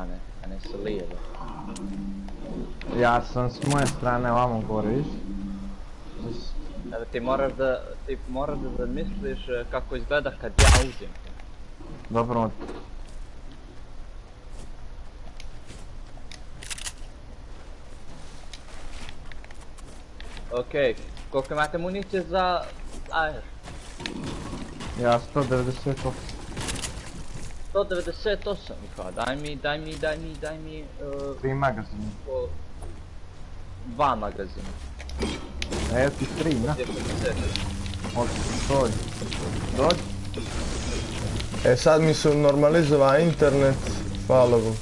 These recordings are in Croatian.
strane, a ne sa lijeve. Ja sam s moje strane ovamo gore, viš? Evo ti moraš da, ti moraš da zamisliš e, kako izgleda kad ja uđem. Dobro, Okej, koliko imate municije za AR? ja 198. 198, Miha, daj mi, daj mi, daj mi, daj mi, uh, Tri magazine. po... Dva magazina. Evo ti tri, na. Gdje sam se? Dođi. E sad mi su normalizova internet, hvala Bogu.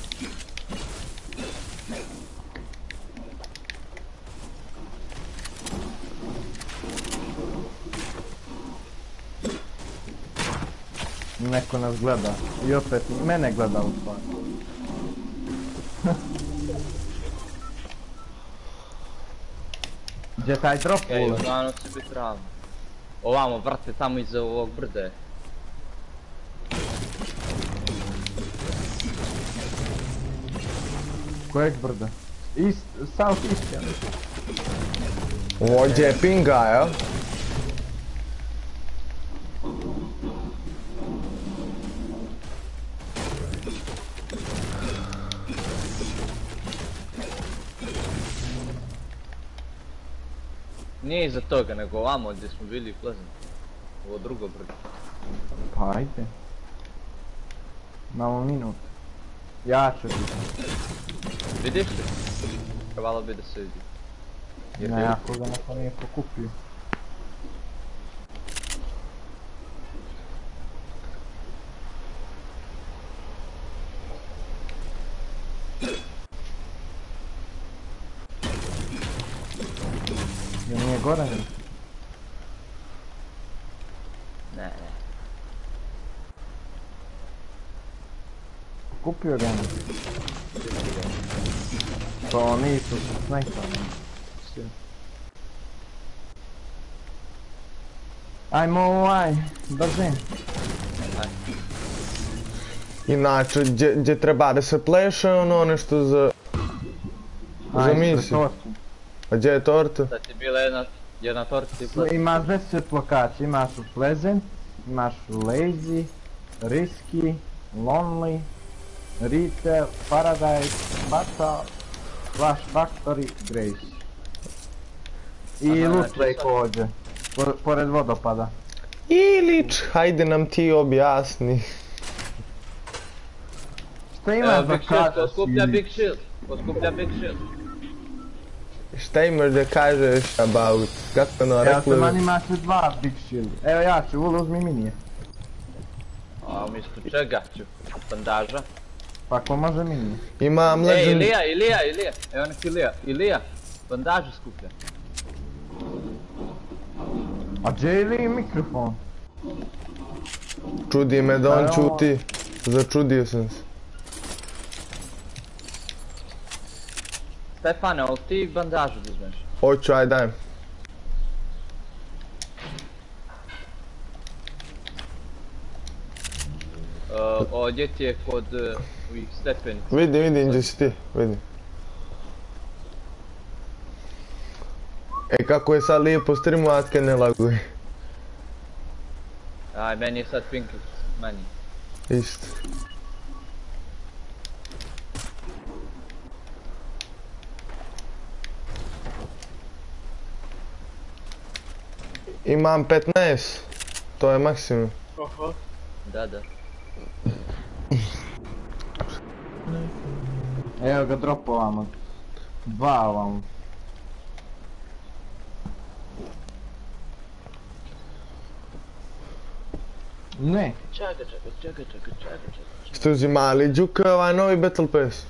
Neko nas gleda. I opet mene gleda u stvari. Gdje je taj drop Okej, ule? uglavnom će biti ravno. Ovamo, vrte tamo iza ovog brda je. Kojeg brda? East, south east, ja mislim. Ovdje je pinga, jel? Nije iza toga, nego ovamo gdje smo bili Pleasant. Ovo drugo brdo. Pa ajde. Imamo minut. Ja ću biti. Vidiš li? Trebalo bi da se vidi. Ne, ako ga neko nije pokupio. Jel nije gore ne? Ne, ne. Pokupio ga ne? To nisu sa snajpama. Ajmo ovaj, brzin. Inače, gdje, gdje treba da se pleše ono nešto za... Za Ajde, misiju. tortu. A gdje je torta? Sad ti bila jedna, jedna torta i Sve- Pleasant. Imaš 10 lokacija, imaš u Pleasant, imaš u Lazy, Risky, Lonely, Retail, Paradise, Fatal, Flash Factory, Grace. I Aha, Loot znači ovdje, por- pored vodopada. Ilić, hajde nam ti objasni. Šta imaš da Big Shield, kažeš? poskuplja Ili- Big Shield. Poskuplja Big Shield. Šta imaš da kažeš about, kako ono Evo rekli? sam imaš dva Big Shield. Evo ja ću, Vul uzmi minije. A umjesto čega ću? Bandaža. Pa ako može minije. Imam Ej, legend... Ilija, Ilija, Ilija. Evo nek Ilija. Ilija. Bandažu skuplja. A gdje je li mikrofon? Čudi me da on Evo. čuti. Začudio sam se. Stefane, ali ti bandažu da uzmeš? Hoću, aj daj. Uh, ovdje ti je kod uh, ovih stepenica. Vidi, vidim gdje si ti, vidi. E kako je sad lijepo streamovat kad ne laguje. Aj, meni je sad pink manji. Isto. Imam 15. To je maksimum. Da, da. Evo ga drop ovamo. Dva ovamo. Ne, Čekaj, čekaj, čekaj, čekaj, čekaj, čekaj. Ste uzimali Đuka ovaj novi Battle Pass?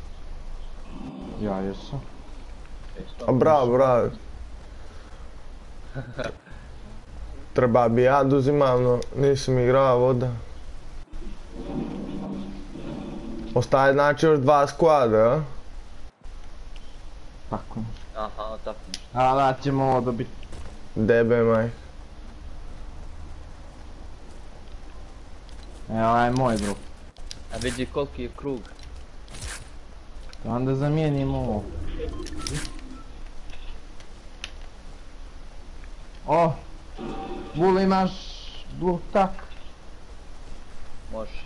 ja jesam. A bravo, bravo. Treba bi ja da uzimam, no nisam igrao voda. Ostaje znači još dva squada, a? Tako. Aha, tako. A da ćemo ovo dobiti. Debe maj. Evo, ovaj je moj drop. A vidi koliki je krug. Onda zamijenimo ovo. O! Vul imaš tak. Može.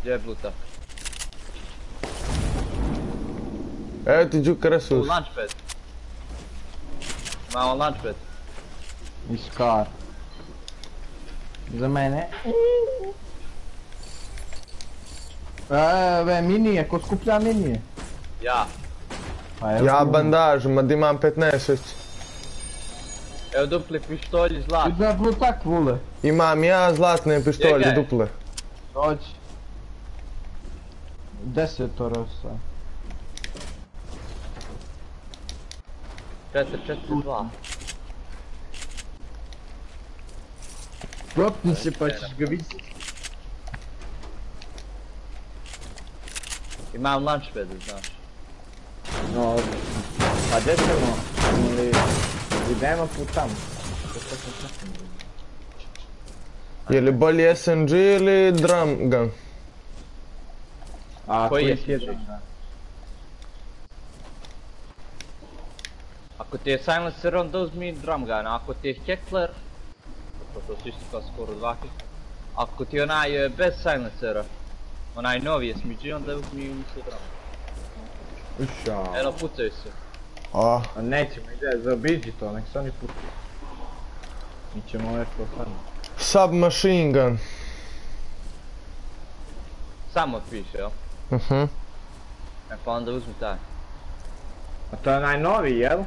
Gdje je bluta? Evo ti Đuka U resurs. launchpad. Imamo launchpad. I skar. E, ove minije, ko skuplja minije? Ja. Pa evo Ja bandaž, ma di imam 15 već. Evo dupli pištolj zlat. Ti da tak vule. Imam ja zlatne pištolje Čekaj. duple. Dođi. Desetoro sam. 4-4-2. Propni se pa ćeš ga vidjeti. Imam launchpad, znaš. No, pa gdje ćemo? Ili idemo put tamo. Je li bolji SMG ili drum gun? A Koji je sjedi? SMG? Ako ti je silencer, onda uzmi drum gun. Ako ti je heckler, to to su isto kao skoro dva Ako ti je onaj e, bez silencera, onaj novi SMG, onda uzmi isto drum. Uša. Eno, pucaju se. A, A nećemo, ide, zaobiđi to, nek se oni puti. Mi ćemo ove profani. submachine gun. Samo piše, jel? Mhm. E pa onda uzmi taj. A to je najnoviji, jel?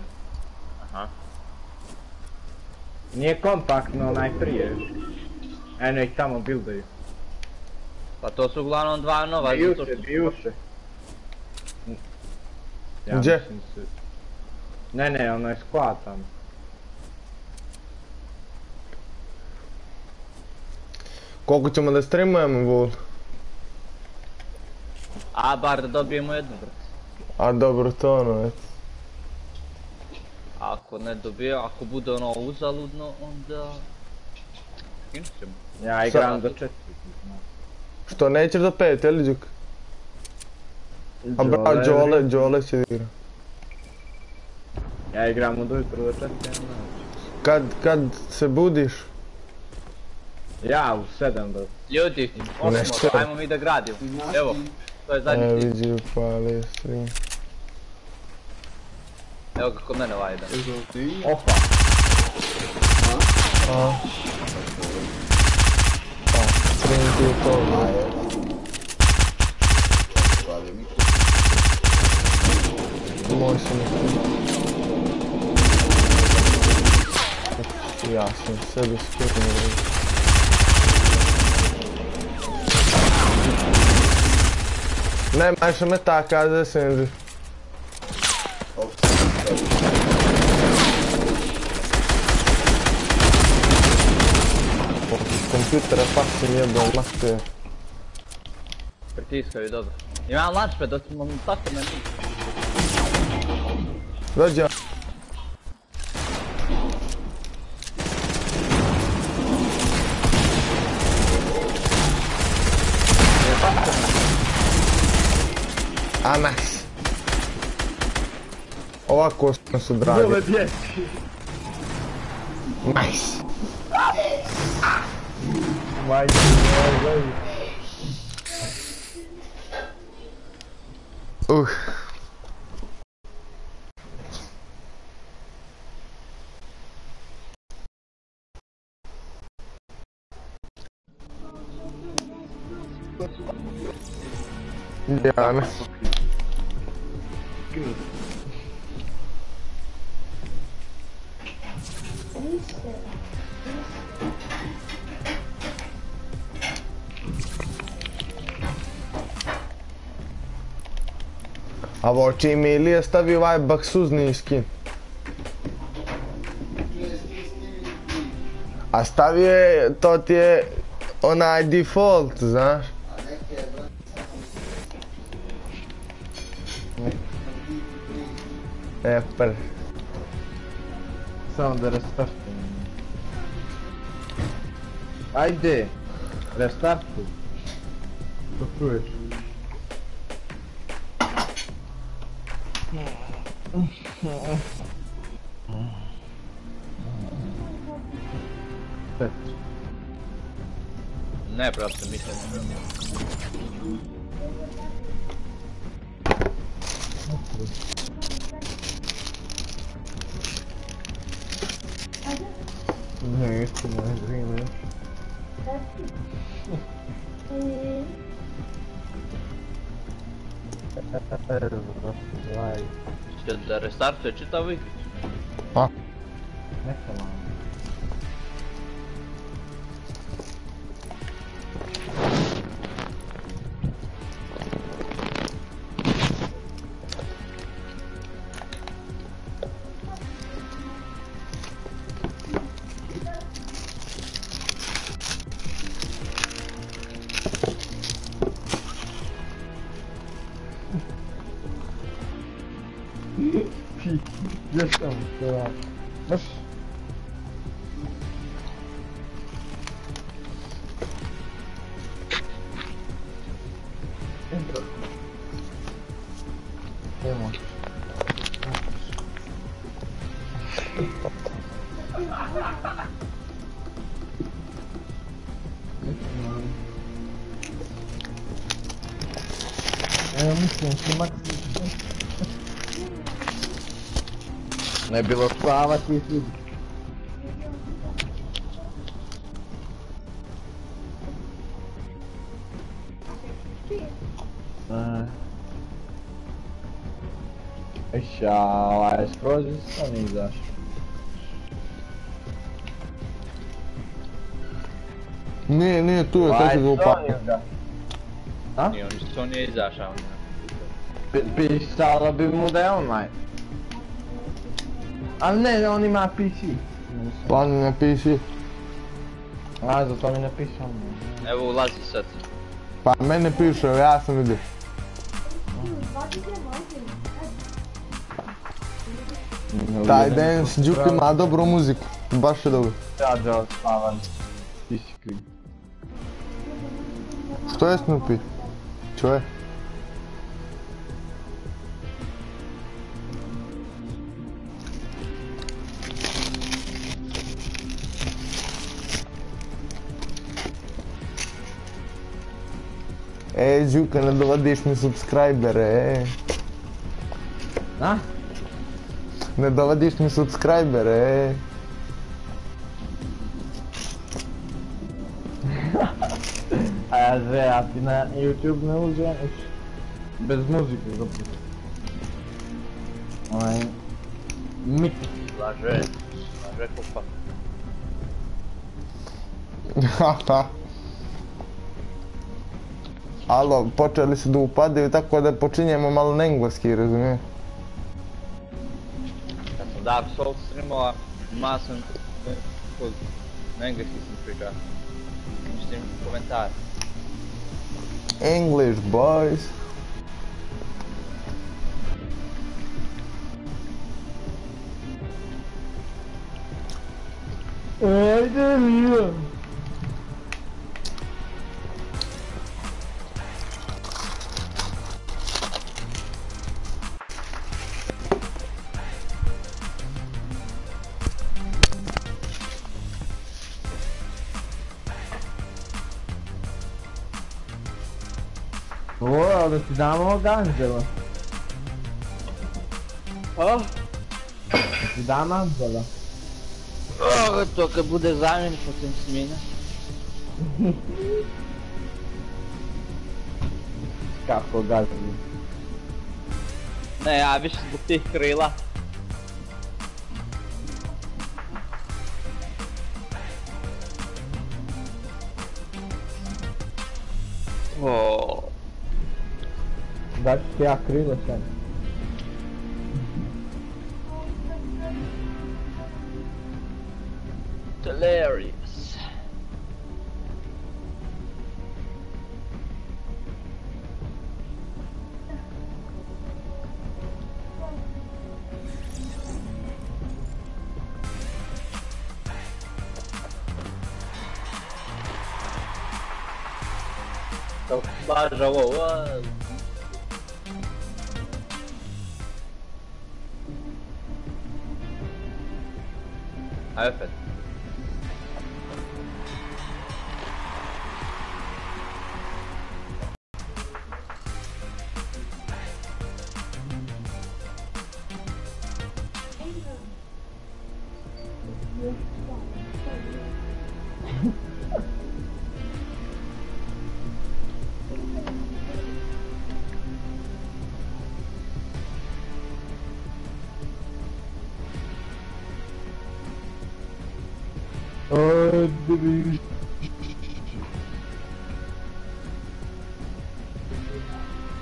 Aha. Nije kompaktno, najprije. Eno ih tamo buildaju. Pa to su uglavnom dva nova, Biju se, biju se. Ja Gdje? se- Ne, ne, ono je squad tamo. Koliko ćemo da streamujemo, Vul? A, bar da dobijemo jednu brz. A dobro, to ono, eto. Ako ne dobije, ako bude ono uzaludno, onda... Skinut ćemo. Ja igram do četiri. Što, nećeš do pet, jel Đuk? A bra, Đole, Đole će igra. Ja igram od do četiri. znam. Kad, kad se budiš? Ja u sedam do... Ljudi, osmo, ajmo mi da gradimo. Evo, to je E, zadnji tip. vidi, upali stream. Evo ga kod mene ovaj ide. Opa! A. A, stream ti je to. Moj sam Ja sam sebi skirnuo. Ne, mais me tá a casa acende. Kompjuter pak se nije bilo mahte. Pritiskaju, dobro. Imam launchpad, da mu tako meni. Dođi ja. Amas. Ovako smo su dragi. Gdje? Nice. Majke, moj, Uh. Diana. A voči Emilija stavi ovaj baksuzni skin. A stavio je, to ti je onaj default, znaš. E, pr. Samo da restartujem. Ajde! Restartuj. Što čuješ? Mm -mm. Cześć. Naprawdę myślę, że... Okay. My čitav igrić. neka vam. Pi, Evo mislim, snimak Ne bilo spavati i svi. Šala, je skroz isto ne izašao. Nije, nije tu je, kako ga upao. A? On nije izašao. Pisalo bi mu da je online. Ali ne, on ima PC. Pa ne piši. A, zato mi napisao. Evo ulazi sad. Pa mene piše, ja sam vidio. Taj dance Đuk ima dobru muziku. Baš je dobro. Ja da spavam. Ti si kriv. Стой, Снупи. Чё е? Е, Жука, не доведеш ми субскрайбер, е. А? Не доведеш ми субскрайбер, е. A ja že, a ti na YouTube ne uzmeš? Bez muzike zapravo. Onaj... Mik. Laže. Laže kupa. Haha. Alo, počeli su da upadaju tako da počinjemo malo na engleski, razumiješ? Kad sam Dark Souls streamova, full. Na engleski sam pričao. Mislim, komentar. English boys. Ajde Lio. O, da ti damo Angela. Oh, Da ti dam Angela. oh, to kad bude zamjenik potem smjenja. Kako gazi. Ne, ja više zbog tih krila. O, Da ću ti ja krilo sad. hilarious. Então, lá já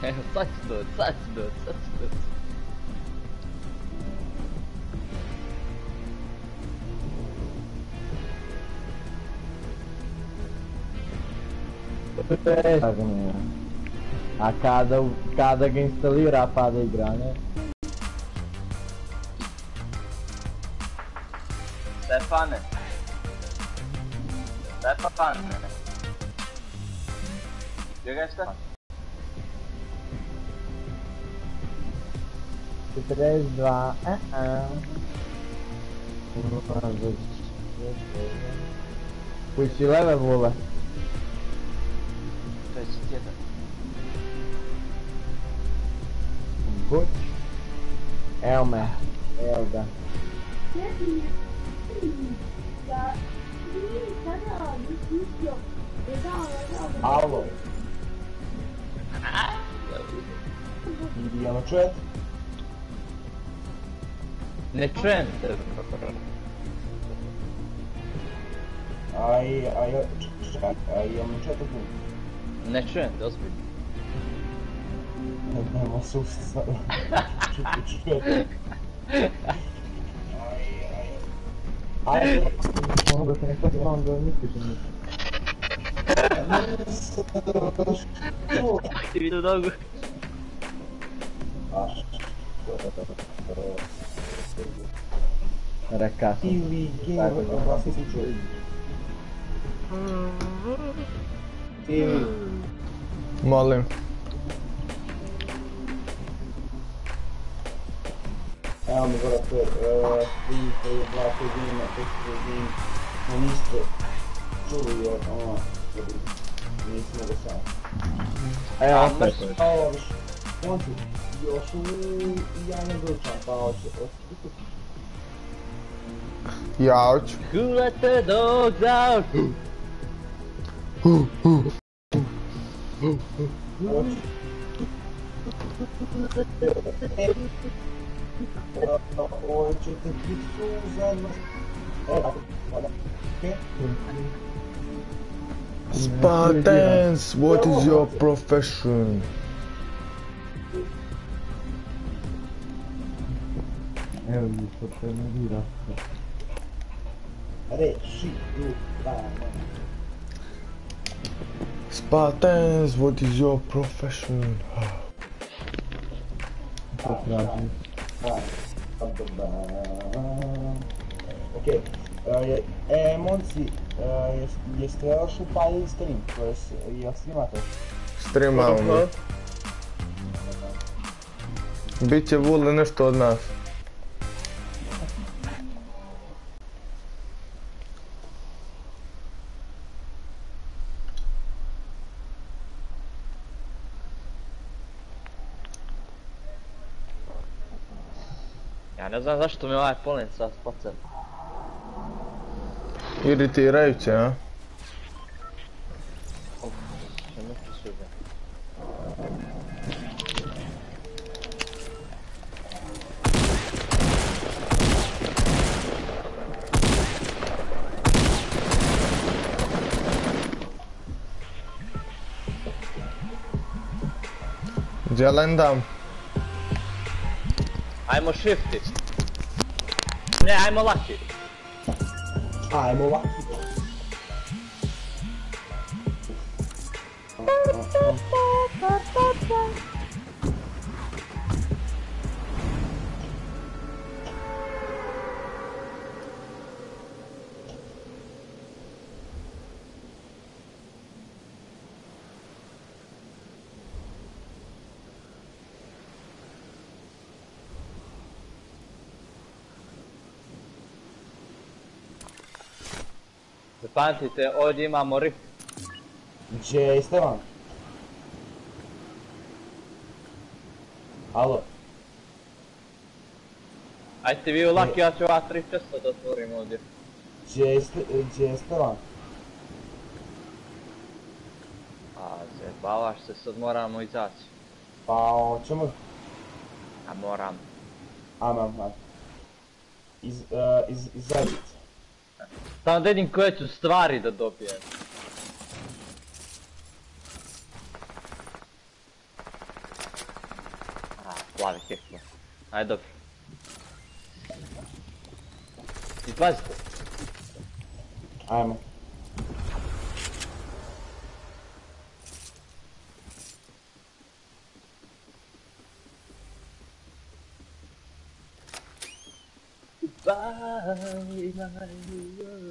É, só te dou, só te dou, só te dou. É, a cada, cada gangster instalar para a grana. né? Gdzie Stefan? 3, 2, ah, ah. Puści lewe wolę. To jest jeden. Butch. Elmer. Ne trend. Ai, ai, čekaj, ai imamo chat tu. Ne trend, ozbiljno. Nema susta. Čekaj, čekaj. Ai, ai. Aj, ono da se nekako znam da misliš o njih. Ti vidio nogu? Rakato. Ili game vlastni slučaj. Ili Molim. Evo mi gore to je, uh, vi koji je dva pojedina, to su pojedini, no niste čuli jer ono, nismo ga sam. Evo A, opet. mrš. Kao viš, koncu, još u javnom dočan, pa hoće, hoće biti Ja hoću. Who let the dogs out? Ovo ćete biti suzan. Evo, hvala. Okej? Spartans, what is your profession? Evo mi što te ne dira. Reši, ju, da, Spartans, what is your profession? To traži. da, da, Okej, e, e, momci, e, jes- jeste još upalili stream, to jest, jel snimate? Streamamo. Biće vule nešto od nas. Ja ne znam zašto me ovaj polen sad spaca. Iritirajuće, a? Što me presuđa. Djelendam. Ajmo shifti. Ne, ajmo laki. Ajmo ovako. Pamtite, ovdje imamo rift. Gdje je Stevan? Alo, Ajde vi u laki, ja ću ova tri česta da otvorim ovdje. gdje je, Ste- gdje je Stevan? A, zajebavaš se, sad moramo izaći. Pa hoćemo? A moram. Ajme. Iz, e, iz, iz Zajevice. Samo da vidim koje ću stvari da dobijem. A, plavi kekla. Ajde, dobro. Izbazite. Ajmo. Bye, my world.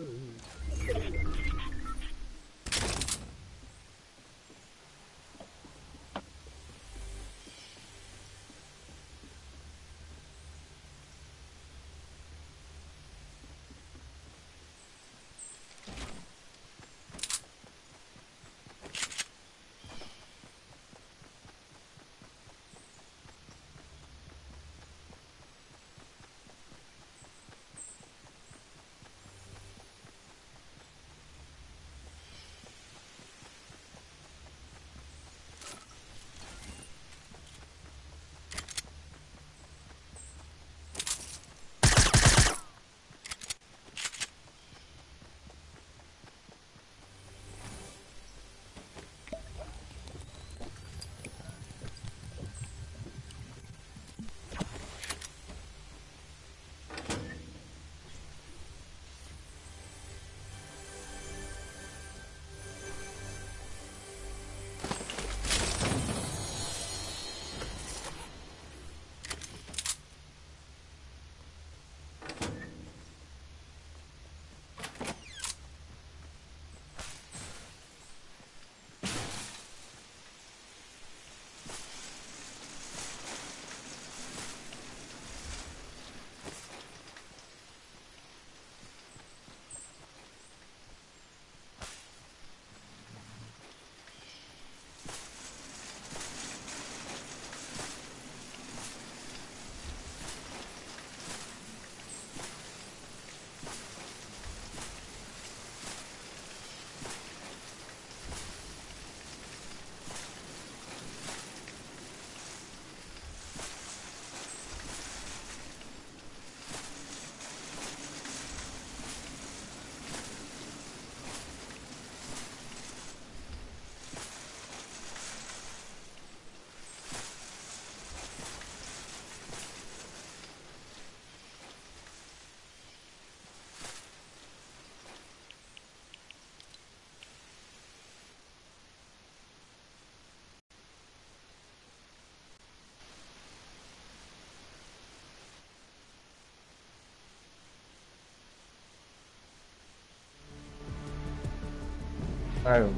Evo.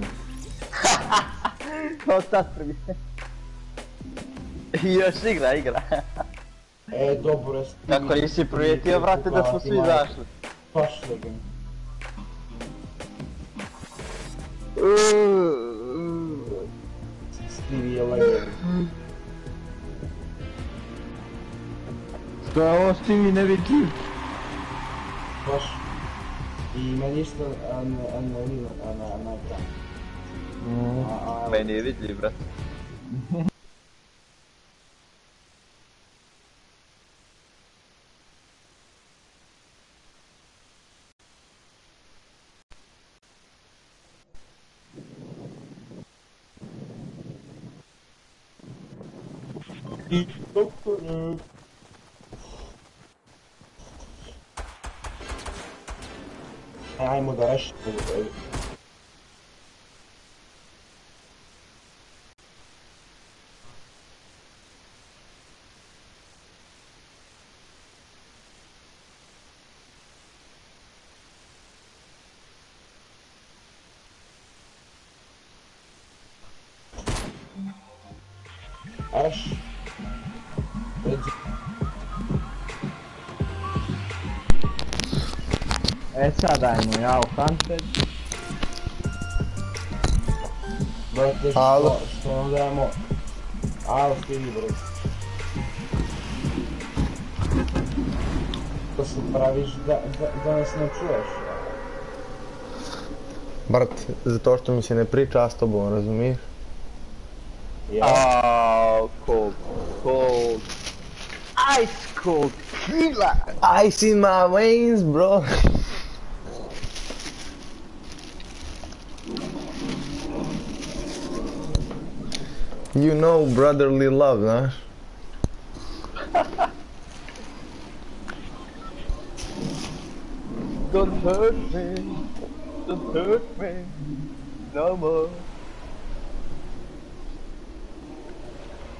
Kao sad prvi. I još igra, igra. E, dobro, stivi. Kako nisi primijetio, brate, da smo svi izašli. Pašle ga. Stivi je leger. Što je ovo Stevie nevidljiv? An, na ekran. A, a, Meni je vidljiv, brate. E sad ajmo, ja u Hunted. Brate, što, što nam dajemo? Alo, stivi, brate. To se praviš da, da, da nas ne čuješ. Brat, zato što mi se ne priča s tobom, razumiješ? Ja? Cold, cold. Ice cold killer. Ice in my veins, bro. You know brotherly love, znaš? Don't hurt me. Don't hurt me. No more.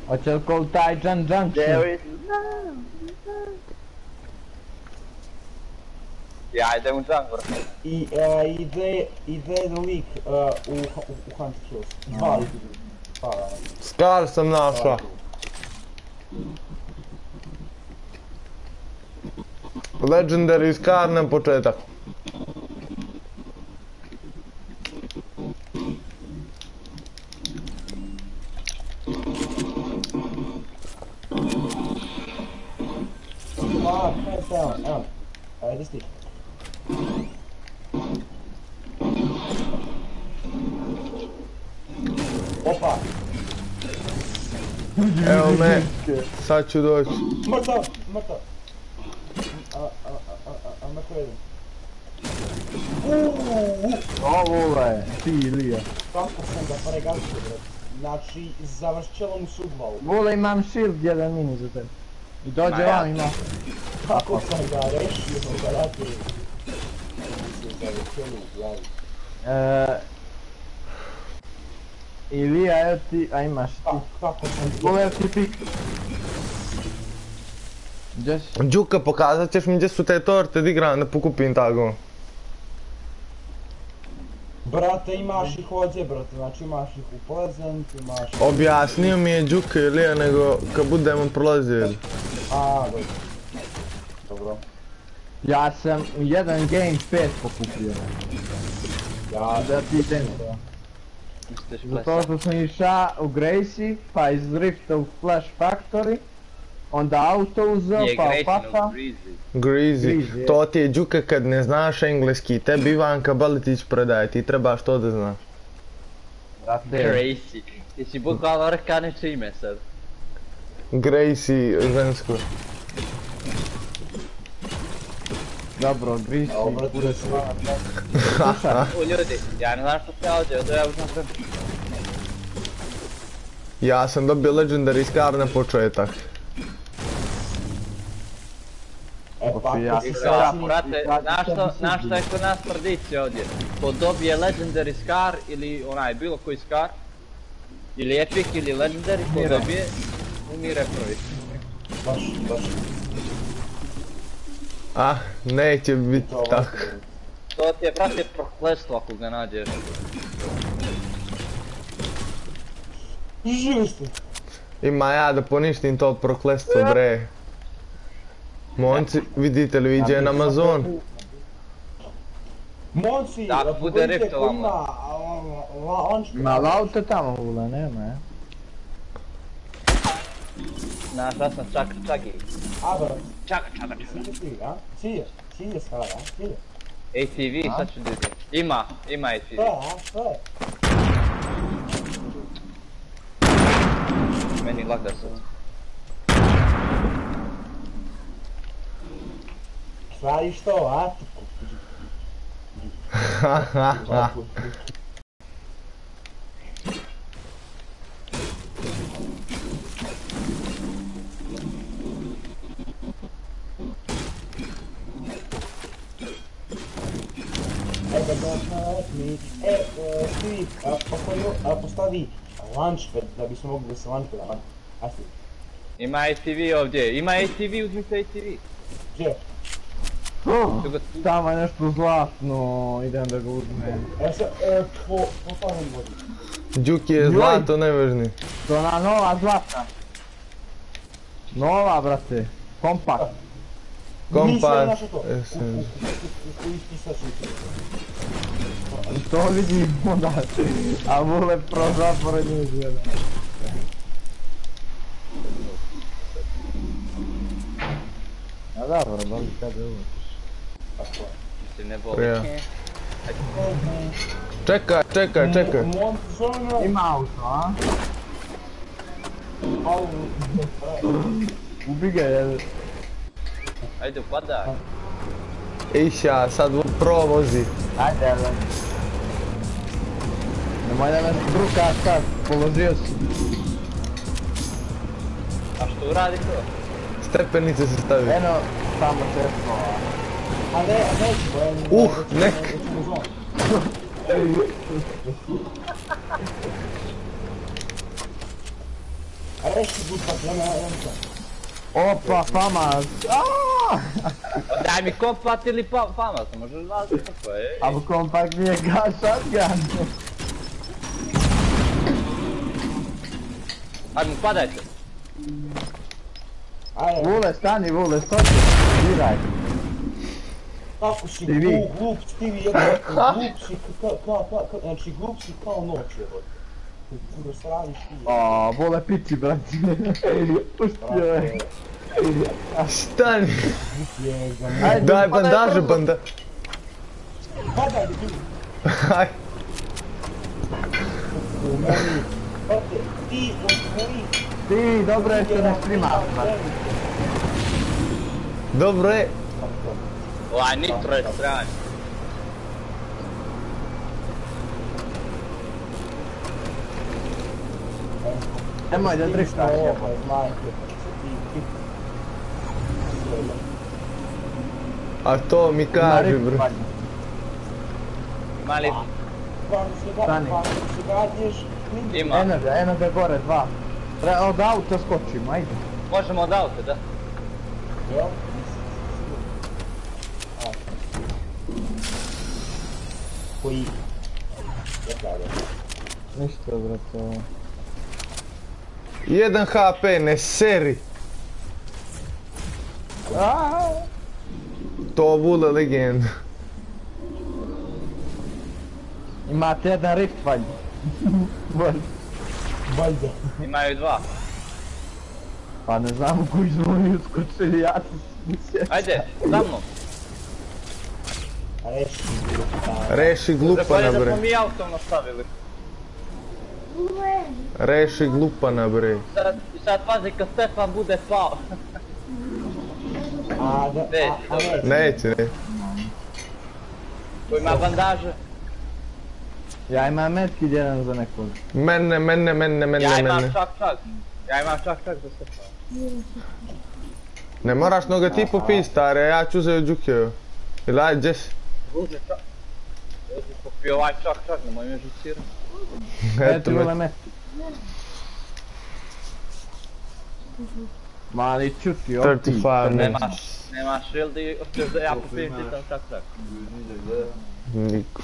Hoće li call taj Jun Junction? There is love. Ja idem u jungle. I e, ide, ide lik e, u, u, u Hunt Hills. Dva lika. Dva, da. Scar sam našla. Legendary Scar na početak. Sad ću doći. mrtav, mrtav. A, a, a, a, a, a mrtav jedan. Ovo je, ti Ilija. Kako sam ga pregačio, bret. Znači, završćelo mu se u glavu. Vole imam shield jedan mini za tebe. I dođe vam ima. Kako sam ga rešio, brate. Se završćelo u glavu. E, Ilija, evo ti, a imaš ti. Kako, sam ti... Vole ti pik. Gdje si? Đuka, pokazat ćeš mi gdje su te torte di igram da pokupim tako. Brate, imaš ih ovdje, brate, znači imaš ih u Pleasant, imaš... Objasnio mi je Đuka Ilija nego kad budemo prolazili. A, dobro. Dobro. Ja sam jedan game 5 pokupio. Ja, Da ti idem. Zato što sam iša u Gracie, pa iz Rifta u Flash Factory, onda auto uzeo, pa papa. Greasy. To ti je Đuka kad ne znaš engleski, tebi Ivanka Baletić predaje, ti trebaš to da znaš. Brate, Gracie. Ti si bukvalno rekaneće ime sad. Gracie, žensko. dobro, Gracie, brate, bude U ljudi, ja ne znam što se ovdje, da ja uzmem sve. Ja sam dobio Legendary Scar na početak. E, pa, Ja sam brate, ja znaš što, sam znaš što je kod nas tradicija ovdje? Ko dobije Legendary Scar ili onaj bilo koji Scar, ili Epic ili Legendary, ko dobije, umire prvi. Baš, baš. Ah, neće biti To tako. To ti je, brate, prokletstvo ako ga nađeš. Živi ste. Ima ja da poništim to prokletstvo bre. Monci, vidite li viđe na Amazon? Monci, Da, bude rift ko ovamo. ima a, la, launch Ima auto tamo vule, nema je. Znaš šta sam čak, čaki. A, brate, Čaka, čaka, čaka. cilje ti, a? Cilje, cilje sada, a? Cilje. ATV, sad ću vidjeti. Ima, ima ATV. Što je, a? Što je? Meni laga sad. Radiš to, a? Evo don't hurt me. E, e, a, postavi, launchpad da bismo mogli da se Steve, Ima ATV ovdje, ima ATV, uzmite ATV. gdje? Там е нещо златно, идем да го отнем. Е, какво там води? Дюки е злато, не вижни. То на нова златна. Нова, брате. Компакт. Компакт. To vidím modat. A vole pro záporení zvěda. A dá, bro, bavíka dolů. Ne boli. Ja. Čekaj, čekaj, čekaj. Ima auto, a? Ubi ga, jel? Ajde, upadaj. Iša, sad provozi. Ajde, jel? Nemoj da nas bruka sad, položio si. A što uradi to? Stepenice se stavi. Eno, tamo često. a Uh, neću- ne. neću u zonu. A reći gupa, nema, nema. Opa, fama! Aaaa! Daj mi kompat ili pa, famas, možeš vas kako je. A kompakt nije ga shotgun. Ajmo, upadajte. Ajde, Vule, stani, Vule, stoči. Diraj. Kako si I vi. glup, glup, si ti jedan, glup si, ka, ka, ka, ka, znači glup si kao noć, evo. Kuda se radiš ti? O, Vule piči, brati. Pusti ovaj. Stani. Je ga Ajde, Daj padaj bandaže, brzo. banda. Padaj, debil. Aj. U meni, brate, ti otvori. Ti, dobro je što ne streama. brate. Dobro je. Nitro je strani. Nemoj da driftaš. Ovo, majke. A to mi kaže, bro. Mali, Stani. ima. Eno ga, eno ga gore, dva. Tre, od auta skočimo, ajde. Možemo od auta, da. Jel? A. Koji... Ništa, brate. Jedan HP, ne seri. Aaaa! To vule legenda. Imate jedan rift valjda. Valjda. Imaju dva. Pa ne znam koji smo mi uskočili, ja mislio. Ajde, za mnom. Reši. Glupana, Zakolje da bre. smo mi autom nastavili. Reši glupana, bre. Sad, sad pazi kad Stefan bude pao. A, da, Ne, a, a ne. Neće, ne. Ko ima bandaže. Ja imam metki jedan za nekog. Mene, mene, mene, mene, Ja imam mene. čak čak. Ja imam čak čak za Stefana. Ne moraš mnogo ti popit, stare, ja ću uzeti od Đukiju. Ili aj, Jess. Čak. Popio ovaj čak čak, nemoj me žucirati. Eto me. Mali čuti, 35 ne. Nemaš, nemaš shieldi, hoćeš da ja popijem ti tam čak čak. Niko.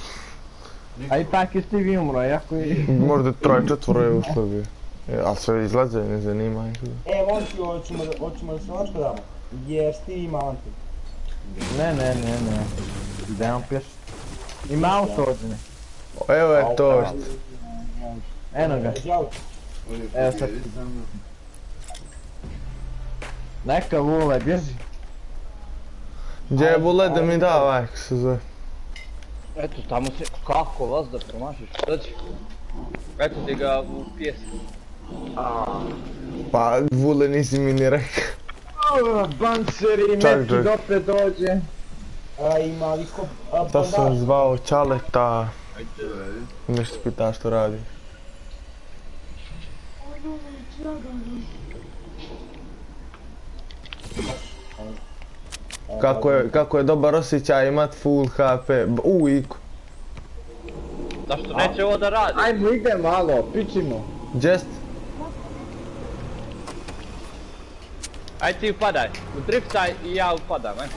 A ipak je Stevie umro, jako je... Možda troje, četvoro je uslovio. E, Ali sve izlaze, ne zanima ih. E, hoćemo da, se nešto damo. Jer ti ima anti. Ne, ne, ne, ne. Idemo pješ. Ima auto ovdje. Evo je to. Eno ga. Evo sad. Neka vule, bježi. Gdje je bule da mi da ovaj, kako se zove. Eto, tamo se, kako vas da promašiš, dođi. Eto ti ga u pjesmu. Pa, vule nisi mi ni rekao. Banseri, Čak, metki čak. dopet dođe. A, ima li ko... A, To sam bandaž. zvao Čaleta. Nešto pita što radi. Kako je, kako je dobar osjećaj imat full HP. U, iku. Zašto neće ovo da radi? Ajmo, ide malo, pičimo. Just, Aj ti upadaj, driftaj i ja upadam, aj.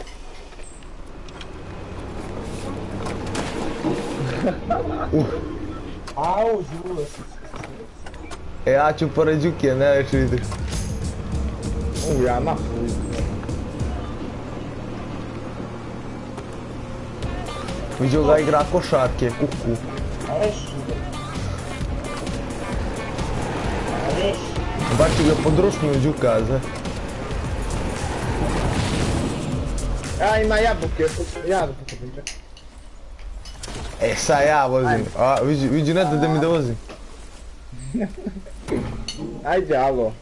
Au, žule se. e, ja ću pored Đukije, ne već vidiš. U, ja nafu. Vidio ga igra košarke, kuku. A reši. A reši. Baci ga po društvu Đuka, zna. Ja, ima jabuke, ja da pokupim, čekaj. E, sad ja vozim. A, vidi, vidi ne da mi da vozim. Ajde, alo.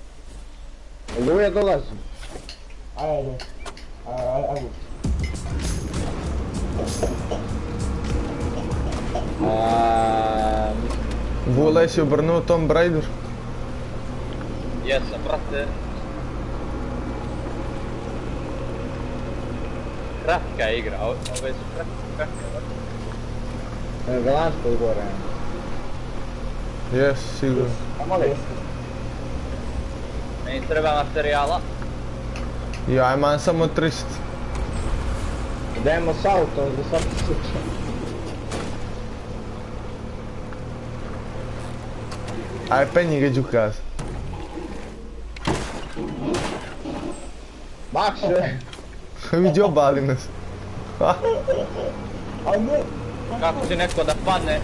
Luja dolazi. Ajde. Ajde, ajde. A, Bula si obrnuo Tom Braider. Jesam, brate. Kratka igra, o- ove su kratke, kratke, brate. Galansko gore. Jes, sigurno. Meni treba materijala. Ja imam samo 300. Idemo s autom za svaki slučaj. Aj, penji ga Đukas. Makše! Vidi obali nas. Kako će neko da padne?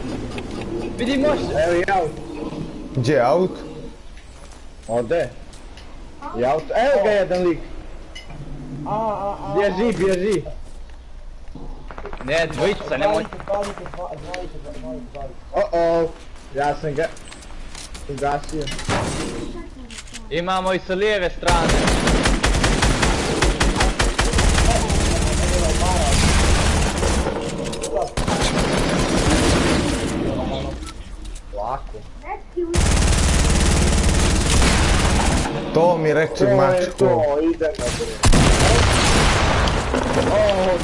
Vidi može! Evo i auto. Gdje je auto? Ode. I auto. Evo ga jedan lik. A, a, a. Bježi, bježi. Ne, dvojica, nemoj. O, o. Ja sam ga... Ugasio. Imamo i sa lijeve strane. To mi To je mačko. to, bre. O.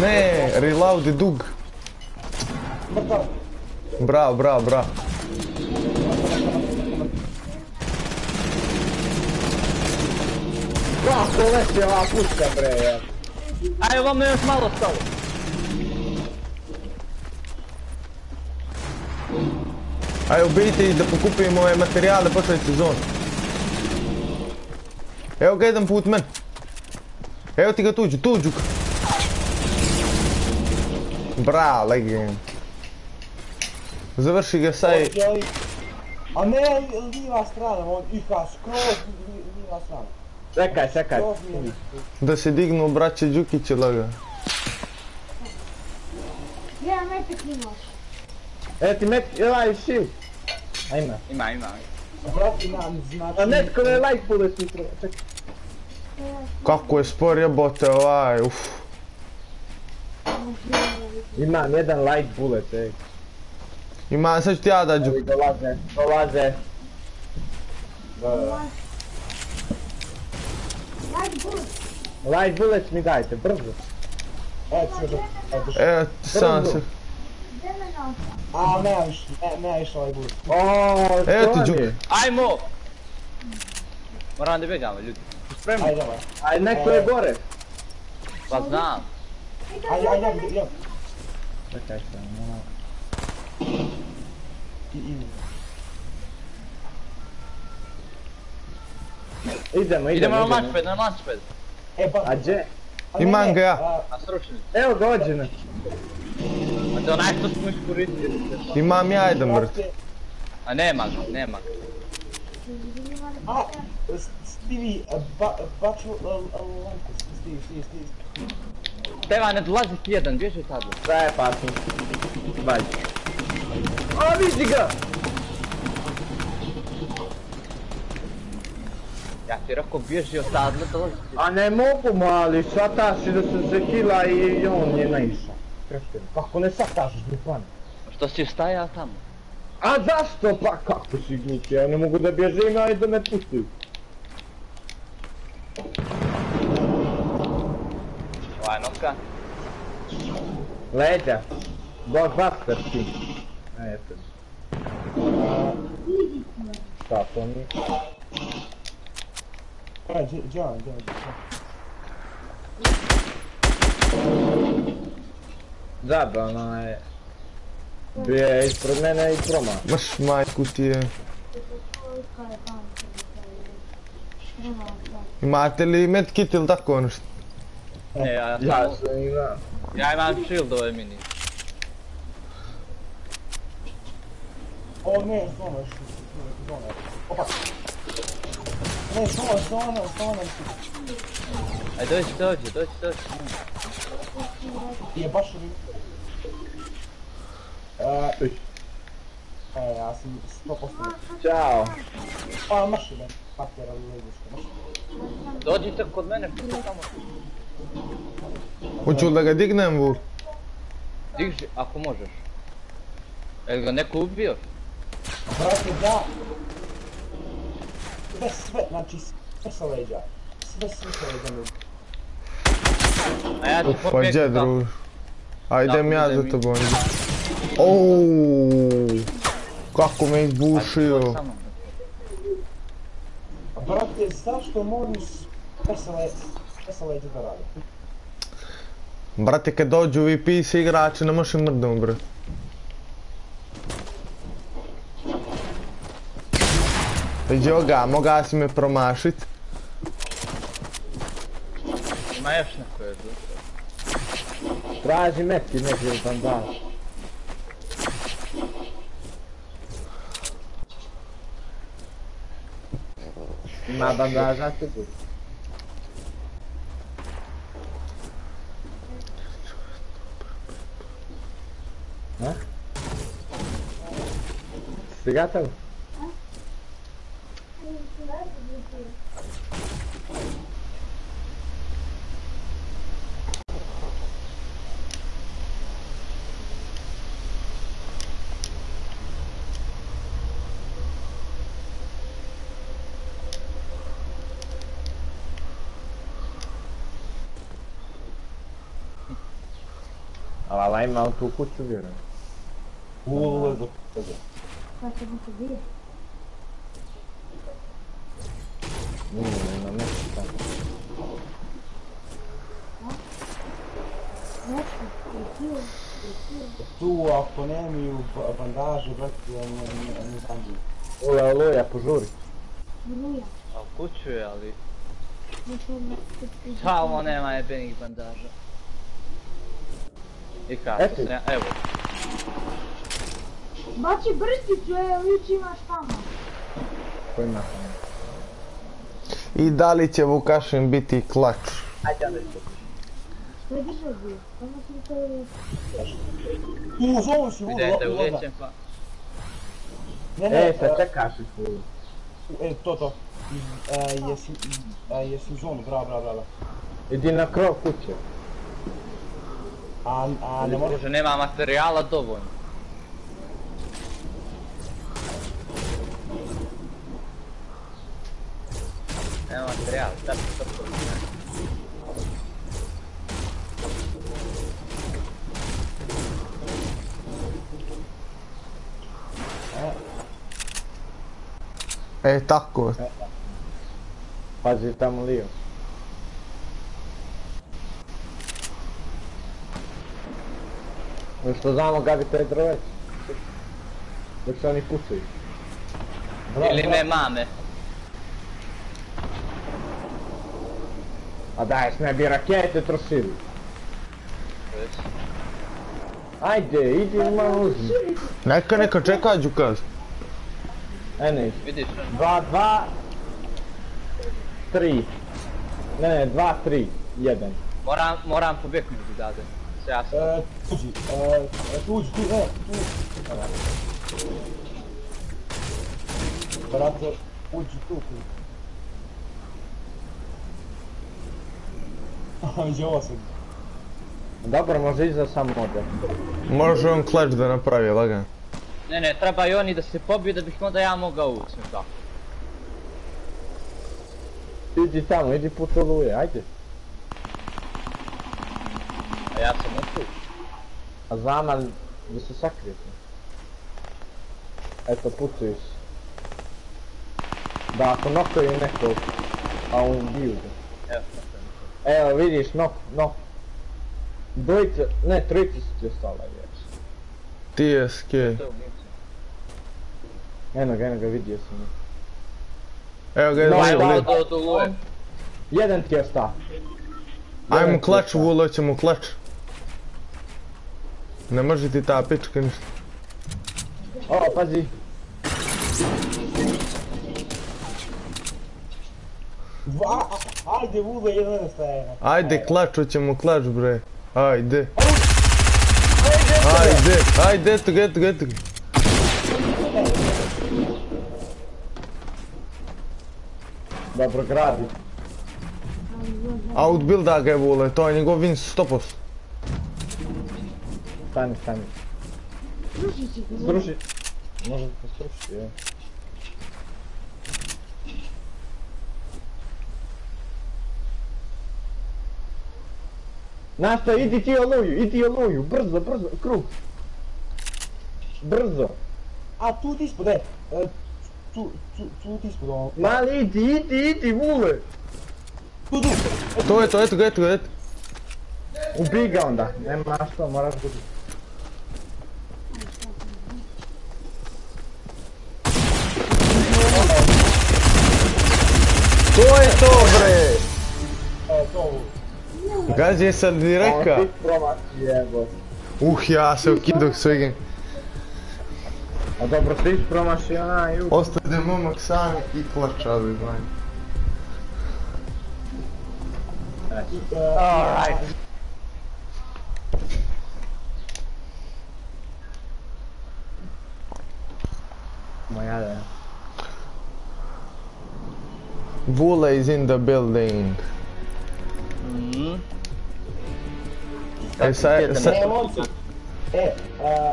Ne, reload je dug. Bravo, bravo, bravo. Kako leti ova puška bre, ja. Ajde, vam je još malo stalo. Aj, ubijte ih da pokupimo ove materijale, počeli sezon. Evo ga jedan put men. Evo ti ga tuđu, tuđu. Bra, legend. Završi ga saj. A ne, liva strana, on iha skroz li- liva strana. Čekaj, čekaj. Da se dignu braće Đukiće laga. Ja, metak imaš. E ti met, ovaj shield. Ajme. Ima, ima. Brati nam, znači... A netko je light bullet mi treba. Čekaj. Kako je spor jebote ovaj, uf. Imam jedan light bullet, ej. Ima, sad ću ti ja da Đuk. Ovi dolaze, dolaze. Da, da. Ajde, bud. Light bullets mi dajte, brzo. A, Evo, sam se. A, nemam iš, ne, nemam iš ovaj boost. Oooo, Evo ti Đuka. Ajmo! Moram da begamo, ljudi. Spremno. Ajde, ajde. Ajde, neko je gore. Pa znam. Ajde, ajde, ajde, ajde. Čekaj se, moram. I idemo. Idemo, idemo, idemo. na launchpad, na launchpad. E, pa. A gdje? Imam ga ja. A srušen. Evo ga ođena. To onaj što smo iskoristili. Imam ja jedan mrt. brate, A nema ga, nema ga. A, s- Stevie, a, ba, baču, lanku, Stevie, Stevie, Stevie. Teva ne dolazi ti jedan, bježi tada. Daje pasim. Baj. A vidi ga! Ja ti rekao bježi od tada, dolazi ti. A ne mogu mali, shvataš i da se kila i on je naišao. Krešter, kako ne sad kažeš? Što si stajao tamo? A zašto pa kako si gniti, ja ne mogu da bježim, a i da me pusti. Ovaj noka. Leđa. Blockbuster ti. E, eto. Šta to mi? E, gdje, on, gdje, gdje? Zaba, ona je... Bio je ispred mene i proma. Baš majku ti je. Imate li medkit ili tako nešto? Ne, ja, Ja imao. ja imam shieldove mini. O ne, zona, zona. Opa. Ne, zona, zona, zona. Aj dođi, dođi, dođi, dođi. Je baš ri... E, e, ja sam 100% Ćao. A, maši me. Papira leziška, maši. Dođite kod mene, tamo. Hoću da ga dignem, Vuk? Diži, ako možeš. Jel ga neko ubio? Brate, da. Sve, sve, znači sve sa leđa. Sve, sve sa leđa mi. A ja ću Pa pobjegnu gdje, druž? A idem Da, ja za tobom. Ouuu. Kako zašto moraš sve sa leđa, sve sa leđa da radi? Brate, kad dođu vi PC igrači, ne možeš im mrdom, bre. Vidi ga, moga si me promašit. Ima još neko je tu. Traži meti neki bandaž. Ima bandaža ti tu. Ha? Si gotov? Ali ova ima tu kuću vjerujem. Ulaz do Pa se mu se bije. Nije, ima nešto tamo. Nešto, je pio, je pio. Tu, ako nemaju ba- bandaže, brate, ne, ne, ne znam bi. Ula, oluja, požuri. A u kuću je, ali... Me. Tamo nema jebenih bandaža. I kako Eto. se, evo. Baci brsticu, evo, već imaš tamo. Ko ima? I da li će Vukašin biti klač? Što je držao bio? Tamo sam to je... U, zonu si, ulaza, Vidite, ulaza. ulijećem pa... Ne, ne, E, sad e, čekaš i full. e, to, to. E, jesi, e, jesi u zonu, bravo, bravo, bravo. Idi na krov kuće. A, a ne možeš... Druže, nema materijala dovoljno. Nema materijala, šta se to? E, tako. Pazi tamo Lio. No što znamo gabi taj drveć? Dok se oni pucaju. Ili ne mame. A daj, ne bi rakete jest, Ajde, idi malo uzmi. Neka, neka, čekaj, Đukaz. Ene, Vidiš, dva, dva, tri. Ne, ne, dva, tri, jedan. moram, moram pobjegnuti dade. Você acha? É, Tude, é, é Tude, Tude, é, Tude. Caralho. Barato, Tude, Tude. Gdzie osób? Dobra, może iść za samochodem. Może on klacz da napravi, laga. Ne, ne, treba i oni da se pobiju da bih onda ja mogao ući, da. Idi tamo, idi put oluje, ajde. A ja sam tu. A znam, ali da se sakrijete. Eto, pucaju se. Da, ako nokaju nekog, a on biju ga. Evo, sam. Vidiš, nok, nok. Dvojica, ne, trojica su ti ostala, je je ulica. Eno ga, eno ga, vidio sam. Evo ga, No, do, do luje. Jedan ti je ostao. Ajmo klač, Vulo, ćemo klač. Ne može ti ta pička ništa. O, pazi. Ajde Vulo, jedan staje. Ajde, klač, hoćemo klač, bre. Ajde. Ajde, ajde, eto ga, eto ga, eto ga. Dobro gradi. Outbuilda ga je Vule, to je njegov win 100%. Stani, stani. Slušaj si ga. Sruši. Može se srušiti. Nasta, idi ti oluju, idi oluju, brzo, brzo, krug. Brzo. A tu ti ispod, e. e, Tu, tu, tu ti ispod, ono. Mali, idi, idi, idi, vule. Tu, tu. To je to, eto ga, eto ga, eto. Ubij ga onda, nema što, moraš ga ubiti. To je to, bre! E, sad direka. Ti jebo. Uh, ja se ukiduh svega. A dobro, ti promaši onaj, u. Ostade momak sami i klačavi, manje. Alright. Moja da. Vule is in the building. Mhm. E, sad, sad, E, momci. E, a,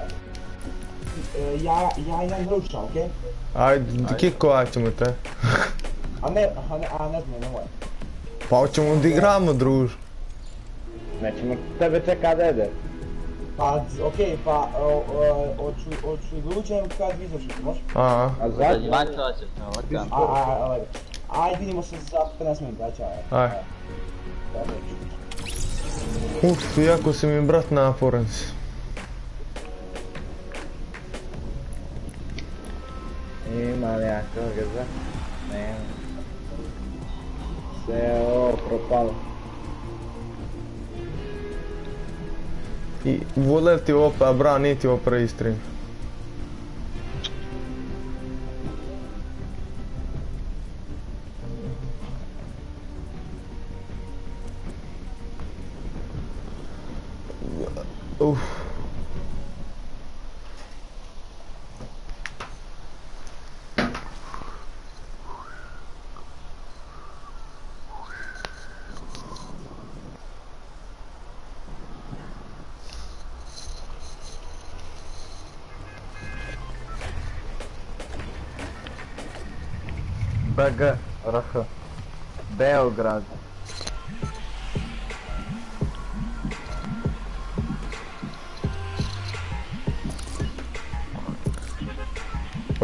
e, ja, ja imam ruča, okej? ajde, kikovat ćemo te. A ne, a ne, a ne znam, nemoj. Pa hoćemo da igramo, druž. Nećemo tebe čeka dede. Pa, okej, pa, hoću, hoću da uđem kad vi završite, može? Aha. A zadnji? Ajde. Ajde, vidimo se za 15 minuta, ajde, čao. Aj. Uf, jako si mi brat naporan. Ima li ja koga za? Nema. Sve ovo propalo. I Vule ti opet, a bra, niti ovo prvi stream. Uf. BG,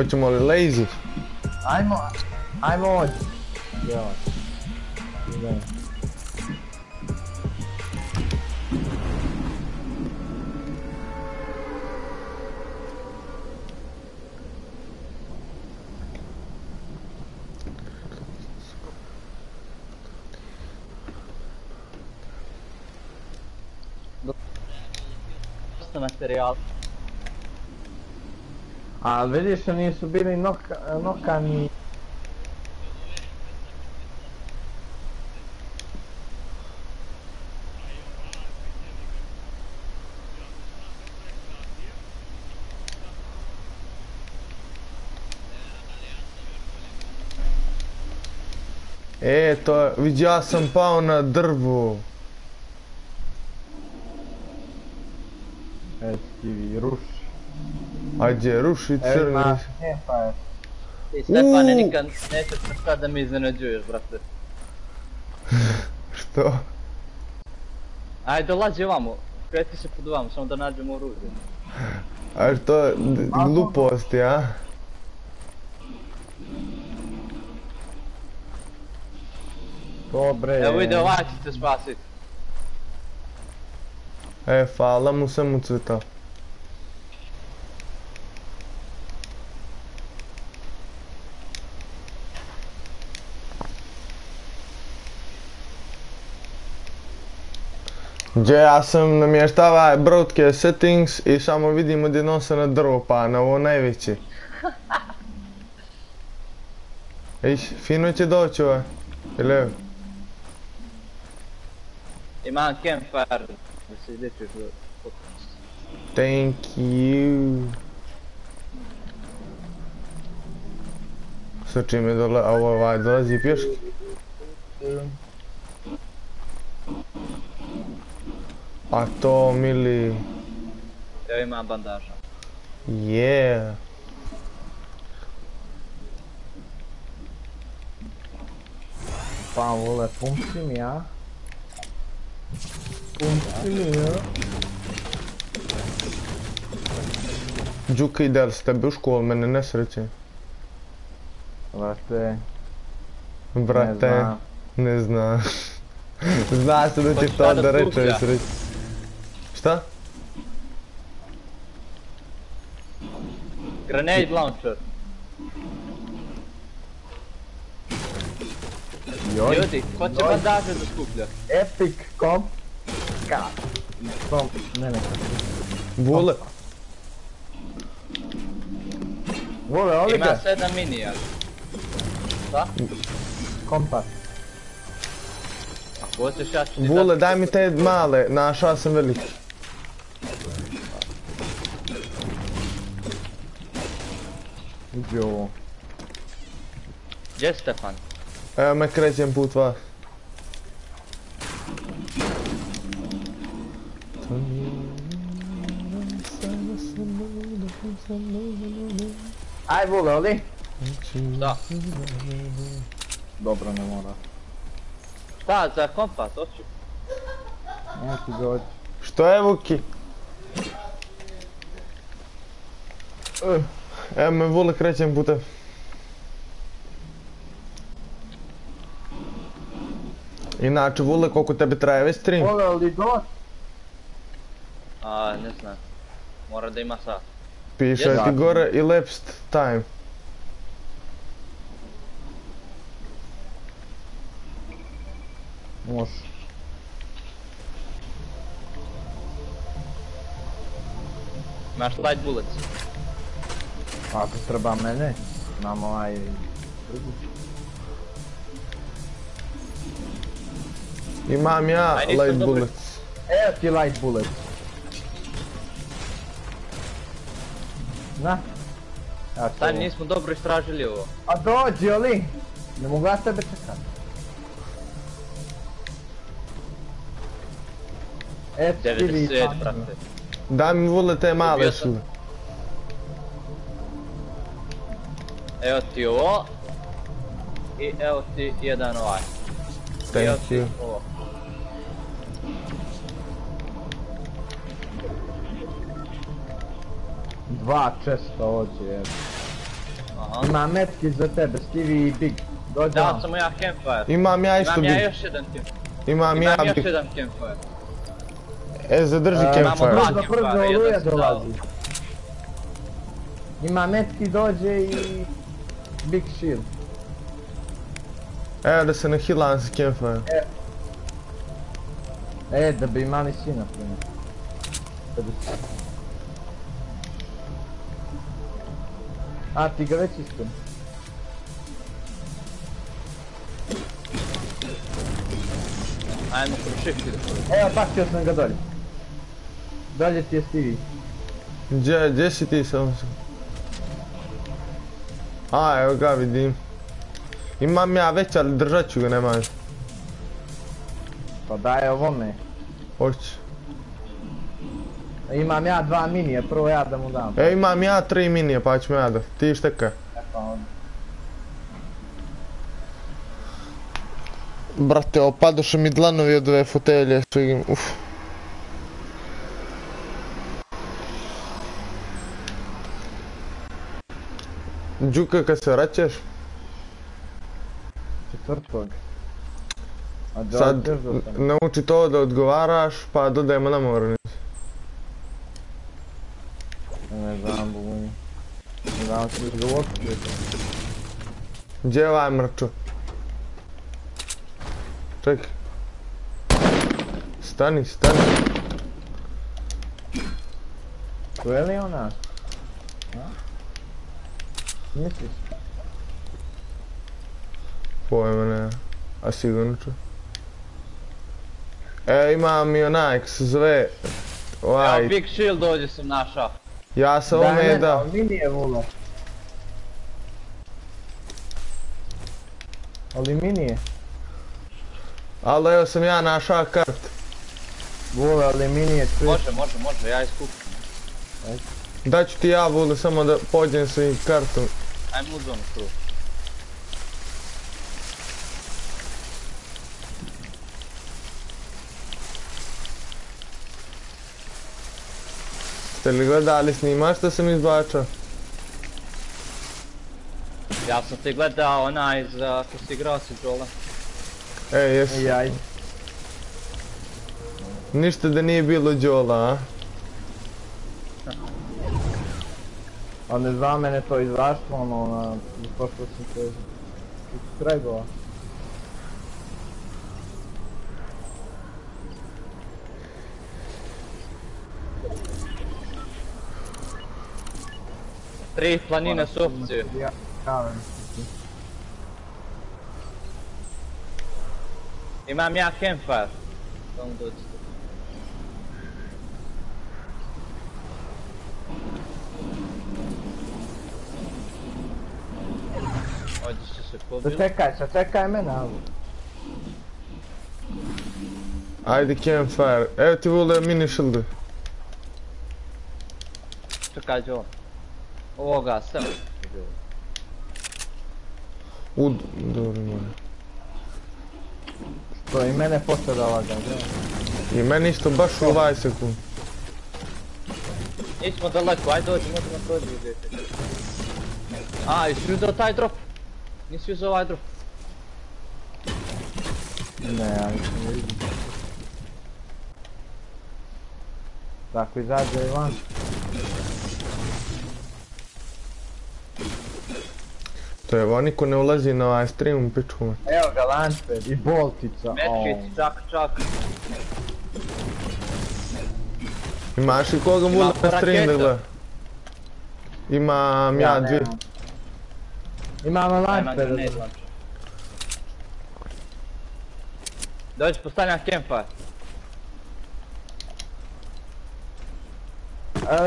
Hoćemo li lazy? Ajmo, ajmo ovdje. Idemo. A vidiš, nisu bili noka, nokani. E, to, vidi ja sam pao na drvo. STV, ruši. Ajde, ruši Evo crni. ima campfire. Ti Stefane nikad nećeš sad da me iznenađuješ, brate. Što? Ajde, dolazi ovamo. Kreti se pod ovamo, samo da nađemo oružje. A što je d- gluposti, a? Dobre. Evo ide ovaj će te spasit. E, fala mu se mu cveta. Gdje ja sam namještava broadcast settings i samo vidimo gdje nose na drvo pa na ovo najveće. Ej, fino će doći ovaj. Ili evo? Imam campfire da se idete do... Thank you. Sa čime dole, a ovo ovaj dolazi pješke? A to mili, Evo imam bandaža. yeah. Pa vole, pumci mi ja. Pumci mi ja. Đuka ide li s tebe u školu, mene nesreće. Vrate, ne Brate, znam. ne zna. Zna se da će Hoćeš to da reče skuplja? Šta? Grenade launcher. Joj, Ljudi, ko će bandaže da skuplja? epic comp. Ka. Comp, ne ne. Vule, Vole, oli Ima ga, sedam minija. Šta? kompas. Vule, daj mi te male, našao sam veliki. Uđi ovo. Gdje je Stefan? Evo me krećem put vas. Aj vole, oli. Šta? Dobro, ne mora. Šta, za kompas, hoću. Neki dođi. Što je Vuki? Eh, Evo me Vule krećem putem. Inače Vule koliko tebi traje već stream? Vole, oli dođi. A, ne znam. Mora da ima sat. Piše ti Jesam. gore elapsed time. Može. Bullets. Ako treba mene, znam ovaj... Imam ja Aj, light bullets. Evo ti light bullet. Na. Ja ovo. nismo dobro istražili ovo. A dođi, oli. Ne mogu ja tebe čekat. Et ti vi 90, tamo. brate. Daj mi Vule te male su. Evo ti ovo. I evo ti jedan ovaj. Evo Thank ti you. ovo. Dva česta ođe, evo. Aha. Ima metki za tebe, Stevie i Big. Dođi Dao sam ja campfire. Imam ja isto Imam ja big. još jedan campfire. Imam ja Imam još big. jedan campfire. E, zadrži E, imamo campfire. dva. Brzo, brzo, campfire, jedan sam dolazi. Ima metki dođe i... Big shield. Evo da se nahilam sa campfire. E, da bi imali sina prima. Da bi... A, ti ga već isto. Ajmo kroz shift da. Evo, bacio sam ga dolje. Dolje ti je Stevie. Gdje, gdje si ti samo se? A, evo ga vidim. Imam ja već, ali držat ću ga, nema. veze. Pa daj ovome. Hoću. Imam ja dva minije, prvo ja da mu dam. E, imam ja tri minije, pa ću me ja da. Ti štekaj. E, pa onda. Brate, opadoše mi dlanovi od ove fotelje, svigim, uf. Đuka, kad se vraćaš, Četvrtog. A sad nauči to da odgovaraš, pa dodajemo na moranicu. Ne znam, bumi. Ne znam, ga uopće. Gdje je ovaj mrčo? Čekaj. stani, stani. Čuje li on nas? A? Misliš? Pojma ne. A sigurno ću. E, imam i onaj, kako se zove... Evo Ovaj, Big Shield ovdje sam našao. ja sam ovome mene, dao. ali mini je. Ali mini je. Ali evo sam ja našao kart. Vula, ali mini je. Može, može, može, ja iskupim. Daću ti ja vule samo da pođem sa i kartom. Ajmo u zonu prvo. Ste li gledali snimaš što sam izbačao? Ja sam ti gledao onaj za ko si igrao si Jola. E, jes. Jaj. Ništa da nije bilo Đola, a? A ne znam mene to izašlo, ono, na, to što sam se subscribe-ova. Tri planine su kavim. Imam ja campfire. Samo dođite. Ovdje su se pobili. Sačekaj, sačekaj mene, ali. Ajde campfire. Evo ti vule mini shield. Čekaj Jola. Ovoga, sve. U, dobro moje. To i mene posjedala ga, da. I meni isto baš u ovaj sekund. Nismo daleko, ajde dođi, možemo prođi vidjeti. A, jesi uzeo taj drop? Nisi uzeo ovaj drop? Ne, ja nisam vidim. Tako izađe i van. To je ovo niko ne ulazi na ovaj stream piču me. Evo ga launchpad i boltica. Medkit, čak, čak. Imaš i koga vule Ima na stream da raketa. gleda? Imam ja dvije. Imamo launchpad. ne znam. Dođi, postavljam campfire.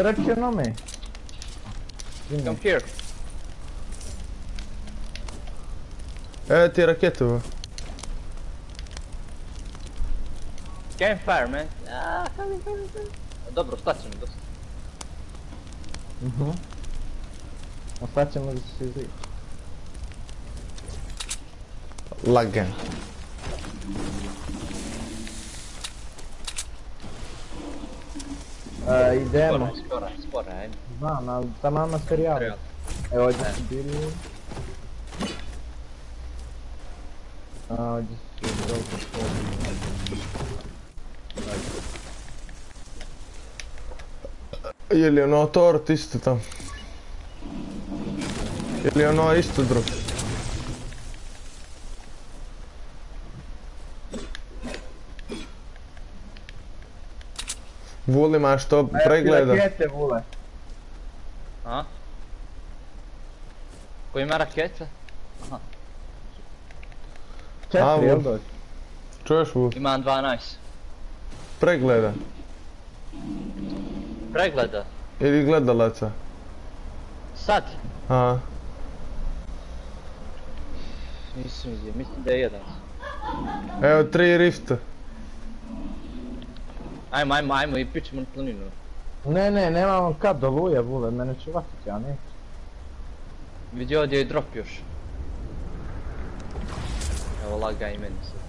Reći no me. Come here. Evo ti raketu. Campfire, man. Ah, come, come, come. Dobro, šta ćemo dosta. Mhm. Ostat ćemo da se izvijek. Lagan. E, idemo. Spora, spora, spora, ajmo. Znam, ali tamo materijal. Treba. Evo ovdje su bili. A, ovdje su dobro Je li ono tort isto tam? Je li ono isto drug? Vuli imaš to pregleda. Rakete vule. A? Ko ima rakete? Četiri, A, jel dođe? Čuješ Vuli? Imam 12. Pregleda. Pregleda. Ili gledalaca. Sad. A, Nisam vidio, mislim da je jedan. evo tri rifta. Ajmo, ajmo, ajmo i pićemo na planinu. Ne, ne, nemamo kad do luje vule, mene će vatiti, ja ne. Vidi ovdje je drop još. Evo laga i meni se.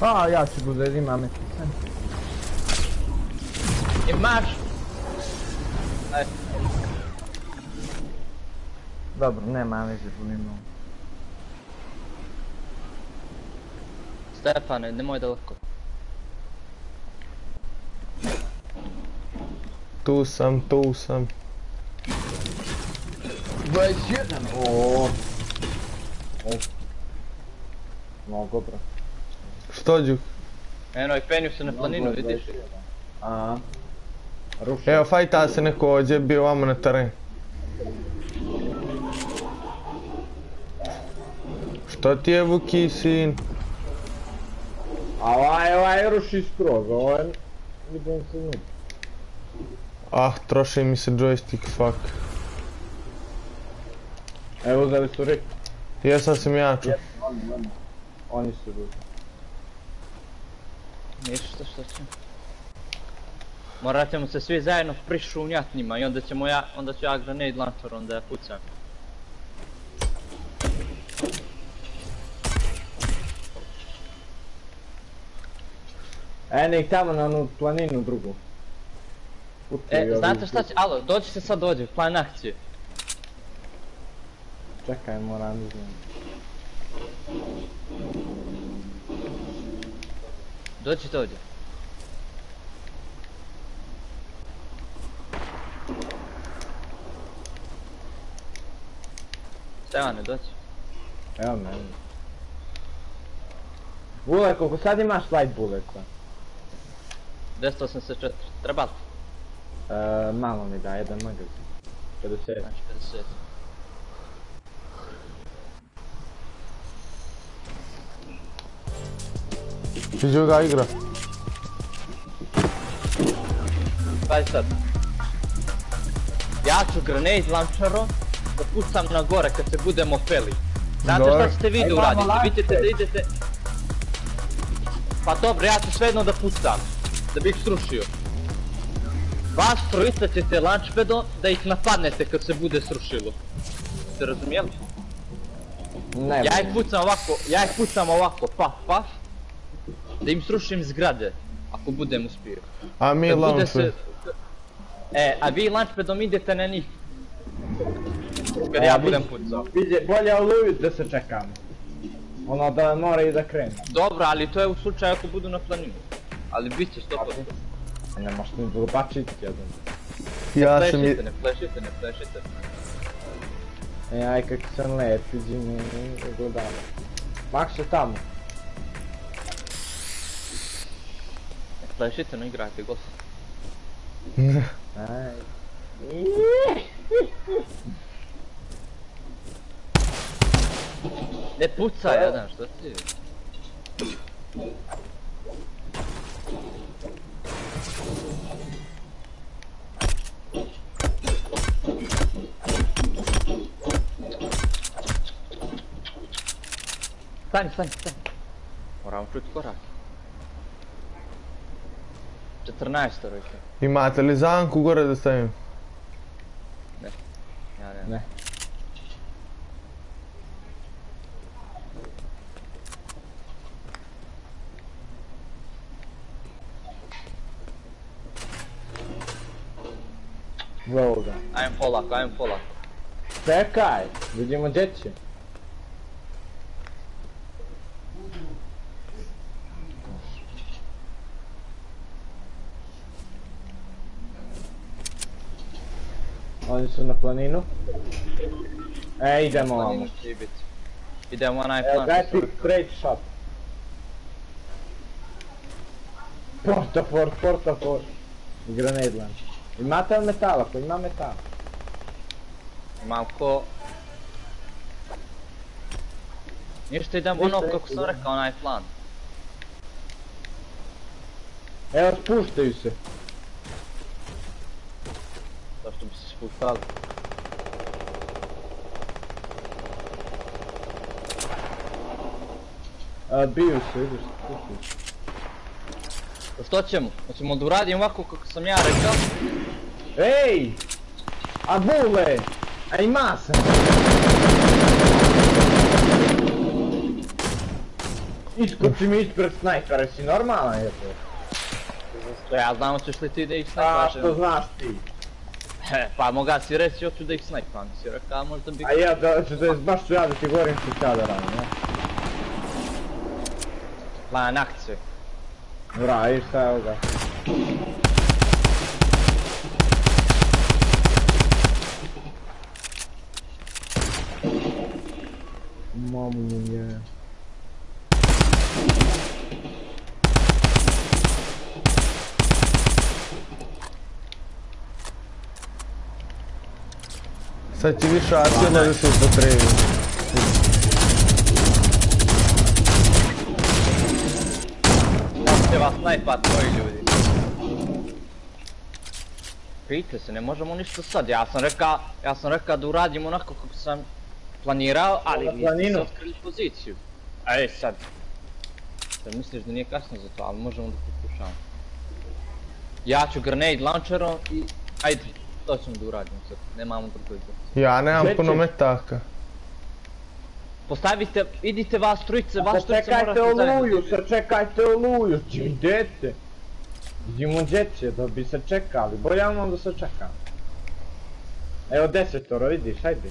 A, ja ću bude, imam neki sen. Imaš! Aj, Dobro, nema veze, budemo. Stefane, nemoj daleko. tu sam, tu sam. 21! O. O. Mnogo bro. Što Đuk? Eno i penju se na planinu, vidiš? A. Evo, fajta se neko ovdje, bio vamo na teren. Što ti je Vuki sin? A ovaj, ovaj ruši skroz, ovaj... Vidim se njim. Ah, troši mi se joystick, fuck. Evo uzeli su Rik. Jesam sam jaču. Oni, oni. Oni su ruši. Ništa što će. Morat ćemo se svi zajedno prišunjat njima i onda ćemo ja, onda ću ja grenade launcher onda ja pucam. E, nek tamo na onu planinu drugu. E, znate šta će, alo, dođi se sad dođi, plan akcije. Čekaj, moram izmijeniti. Dođi dođi. Stevane, dođi. Evo meni. Bule, koliko sad imaš light bulleta? 284, treba li? E, malo mi da, jedan magazin. 50. Znači 50. Iđu ga igra. Pazi sad. Ja ću grenade launcherom da pucam na gore kad se budemo peli. Znate šta ćete vi da Aj, imamo uradite? launcher. Vidite da idete... Pa dobro, ja ću svejedno da pucam. Da bih srušio. Vas trojica ćete launchpadom da ih napadnete kad se bude srušilo. Ste razumijeli? Ne, Ja ih pucam ovako, ja ih pucam ovako, paf, paf. Da im srušim zgrade. Ako budem uspio. A mi se... E, a vi launchpadom idete na njih. Kad E, ja a vi- budem pucao. Vidje, bolje oluvit da se čekamo. Ono da mora i da krene. Dobro, ali to je u slučaju ako budu na planinu. Ali bit će 100%. A ne možeš ni zlobačiti jedan. Ja sam i... ne flešite, ne flešite. E, aj kako sam lep, iđi mi gledamo. Max je tamo. Ne flešite, ne igrajte, gost. Aj. Ne puca jedan, što ti? Stani, stani, stani. Moramo čuti korak. 14 rekao. Imate li zanku gore da stavim? Ja ne. Ne. Evo ga. Ajem polako, ajem polako. Čekaj, vidimo gdje će. Oni su na planinu. E, idemo ovamo. Planinu će i biti. Idemo onaj Evo, plan. daj sa ti sorry. straight shot. Porta for, porta for. Grenade launch. Imate li metala? Ko ima metala? Imam ko... Ništa idem ono kako sam rekao, onaj plan. Evo, spuštaju se. Zašto bi se spuštali? A, biju se, vidiš, spuštaju se. Pa što ćemo? Hoćemo da uradim ovako kako sam ja rekao? Ej! A bule! A ima se! Iskoči mi ispred snajpera, si normalan je to? Što ja znam hoćeš li ti da ih A snajpaš? što znaš ti? Pa moga si reći hoću da ih snajpam, si rekao možda bi... A ja da ću da baš ću ja da ti govorim što ću ja da radim, ne? Plan akcije. Bra, i šta evo ga. Mamu mu je. Sad ti više asila da se upotrebi. Će vas snajpat tvoji ljudi. Pijte se, ne možemo ništa sad. Ja sam rekao, ja sam rekao da uradimo onako kako sam planirao, ali vi ste otkrili poziciju. Ej sad. Sad misliš da nije kasno za to, ali možemo da pokušamo. Ja ću grenade launcherom i... Ajde, to ćemo da uradimo sad, nemamo drugo izbor. Ja nemam puno metaka. Postavite, idite vas trojice, vas trojice Sačekajte morate zajedno. oluju, sačekajte oluju, či idete. Idemo djece da bi se čekali, bolje vam da se čekam. Evo desetoro, vidiš, ajde.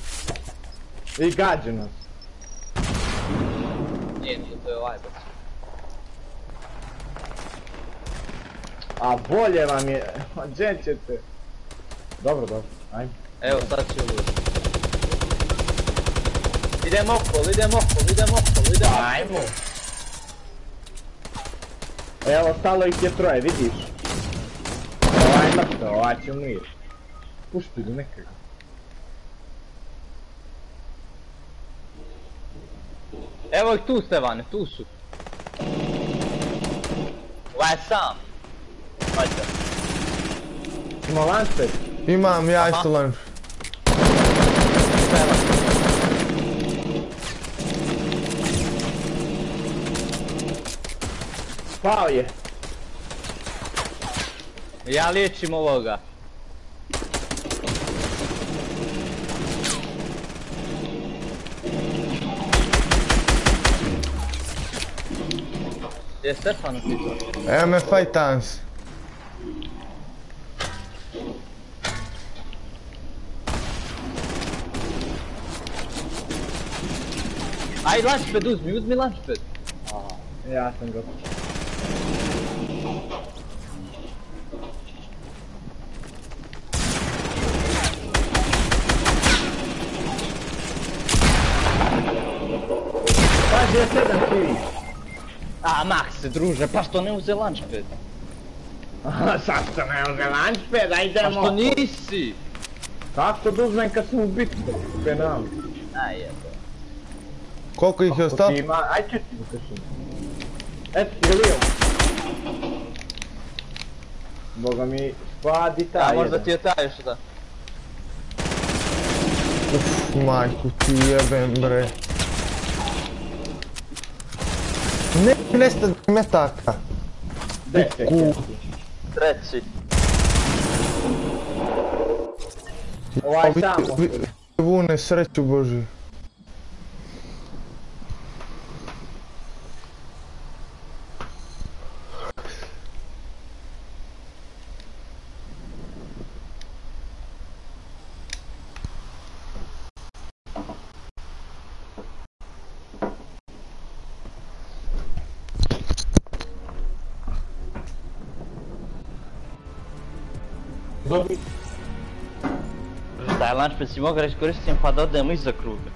I gađe nas. Nije, nije, to je ovaj. A bolje vam je, a gdje ćete? Dobro, dobro, ajde. Evo sad će oluja. Idemo okolo, idemo okolo, idemo okolo, idemo. Ajmo. Evo, stalo ih je troje, vidiš? Ovaj mrtav, ovaj će umir. Pušti ga nekako. Evo ih tu Stevane, tu su. Ovaj je sam. Hajde. Ima lance. Imam ja isto. Stevan. Pao je. Ja liječim ovoga. Gdje je Stefan upisao? Evo me fajtans. Aj lunchpad uzmi, uzmi lunchpad. Ja sam ga. Pazi, je sedam ti. A Max, druže, pa što ne uze lunchpad? Aha, sad što ne može lunchpad, Pa ajdemo. što nisi? Kako da uzmem kad sam u bitku? Penal. Aj jebe. Koliko ih je ostalo? Ti ima, aj ću ti ukašim. Eto ti Lio. Boga mi, spadi A taj možda jedan. ti je taj još da. Uf, majku ti jebem bre. Ne, nesta metaka. Deset. Ku. Treći. Ovaj tamo. Vune, sreću Dobi. Taj lunchpad si mogao reći koristim pa da odemo iza kruga.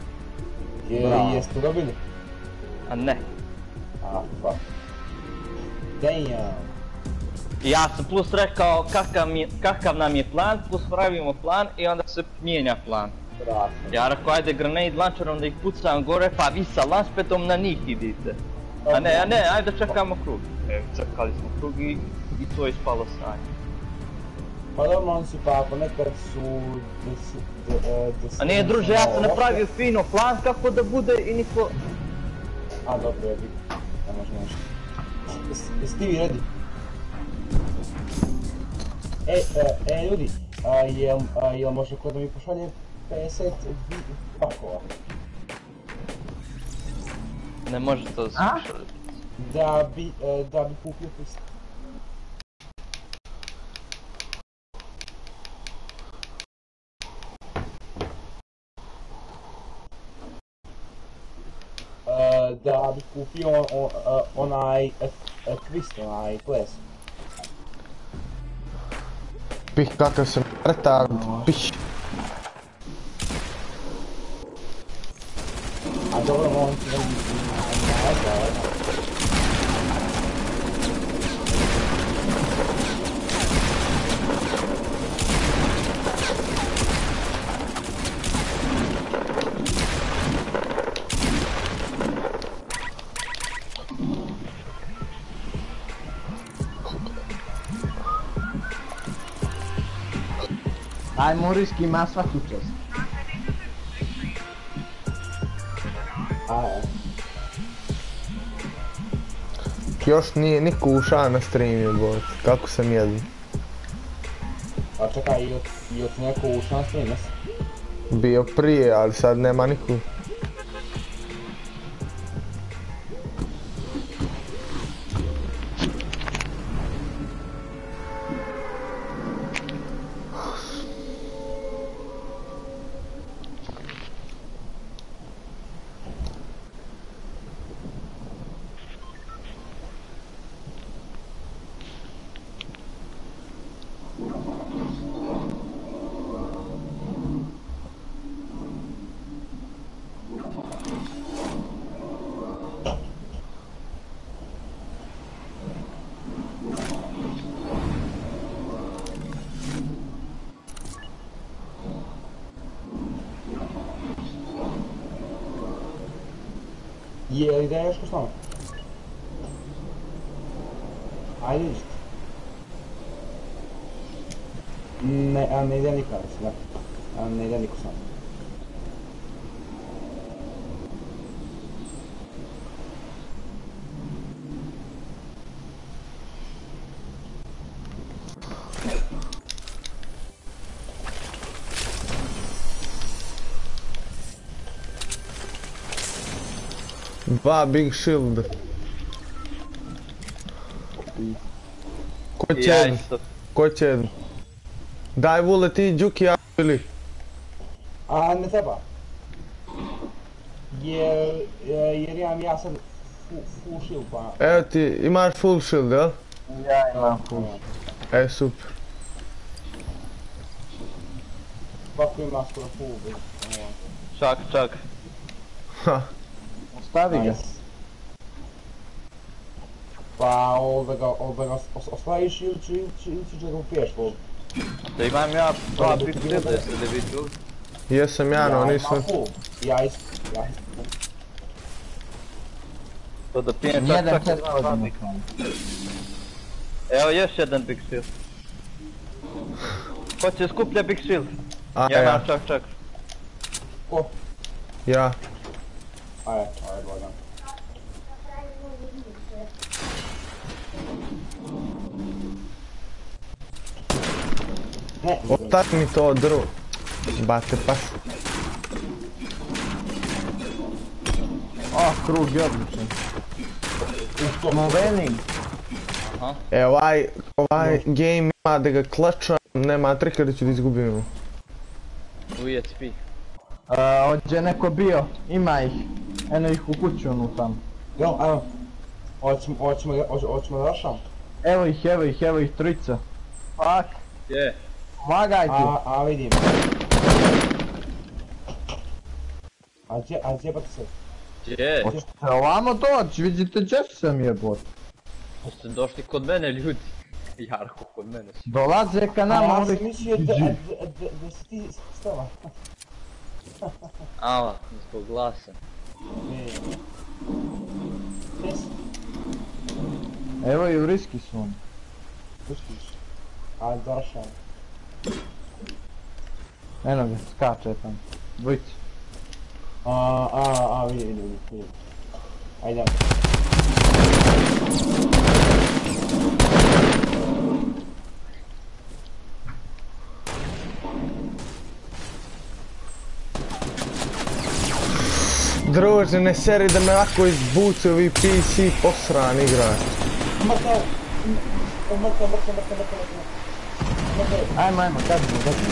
Bravo. Jeste dobili? A ne. A, fuck. Damn. Ja sam plus rekao kakav, mi, kakav nam je plan, plus pravimo plan i onda se mijenja plan. Krasno. Ja rekao ajde grenade launcherom da ih pucam gore pa vi sa launchpadom na njih idite. A ne, a ne, ajde čekamo krug. E, čekali smo krug i, i to je ispalo stanje. Pa dobro, on si pa ponekad su... E, A nije druže, ja sam napravio fino plan kako da bude i niko... A dobro, jebi. Ne može nešto. Jes- Jesi ti vi ready? E, e, e, ljudi, a, jel, a, jel može kod da mi pošalje 50 vi- pakova? Ne može to da se. Da bi, e, da bi kupio pist. E, da bi kupio o- o- onaj e, e, twist, onaj ples. Pih kakav sam retard. Pih. A A dobro, on će ne biti... Aj Moriski ima svaku čast. E. Još nije niko ušao na stream bot. Kako sam jedan. A čekaj, i od, i od neko ušao na stream, jes? Bio prije, ali sad nema niko. Je li da je još ko s nama? Ajde ići. Ne, a ne ide niko, mislim, da. A ne ide niko s nama. Dva big shield. Ko će Ja jedan? isto. Ko će jedan? Daj vule ti Đuki ja ili? A ne treba. Jer, e, jer imam ja sad fu- full shield pa... Evo ti, imaš full shield, jel? Ja imam full. E, super. Svako ima skoro full bez... Čak, čak. Ha, Ostavi ga. Pa ovoga, ovoga, os- ostaviš ili ću, ili ću, ili ću da ga upiješ. Da imam ja dva big shielda, jeste li vi čuli? jesam ja, no imam nisam. Ja isto, ja isto. To da pijem čak, čak, dva, big. Evo još jedan big shield. Ko će skuplja big shield? A Ja imam ja, čak, čak. Ko? ja. Ajde, Ostavi mi to drvo. Bate pas. O, krug je odličan. Movening. E, ovaj, ovaj game ima da ga klačam, nema trika da ću da izgubim. U EXP. Uh, Ođe neko bio, ima ih. Eno ih u kuću onu tamo. Jel, ajmo. Hoćemo, hoćemo, hoćemo da rašam. Evo ih, evo ih, evo ih trojica. Fuck, Je. Pomagajte. A, a vidim. A gdje, a gdje pa se? Je. Hoćete ovamo doći, vidite gdje sam jebot. Ste došli kod mene ljudi. Jarko kod mene su. Dolaze ka A, nama ja ovi... sam mislio da, da, da, da si ti stava. Ava, zbog glasa. Evo i u riski su oni. pustiš. A, rašam. Eno ga, skače tamo. Dvojica. A, a, a, vidim, vidim, vidim. Ajde. Druže, ne seri da me ovako izbuce ovi PC posran igrač. Mrtav! Mrtav, mrtav, mrtav, mrtav, mrtav. Mrtav. Ajmo, ajmo, gadimo, gadimo.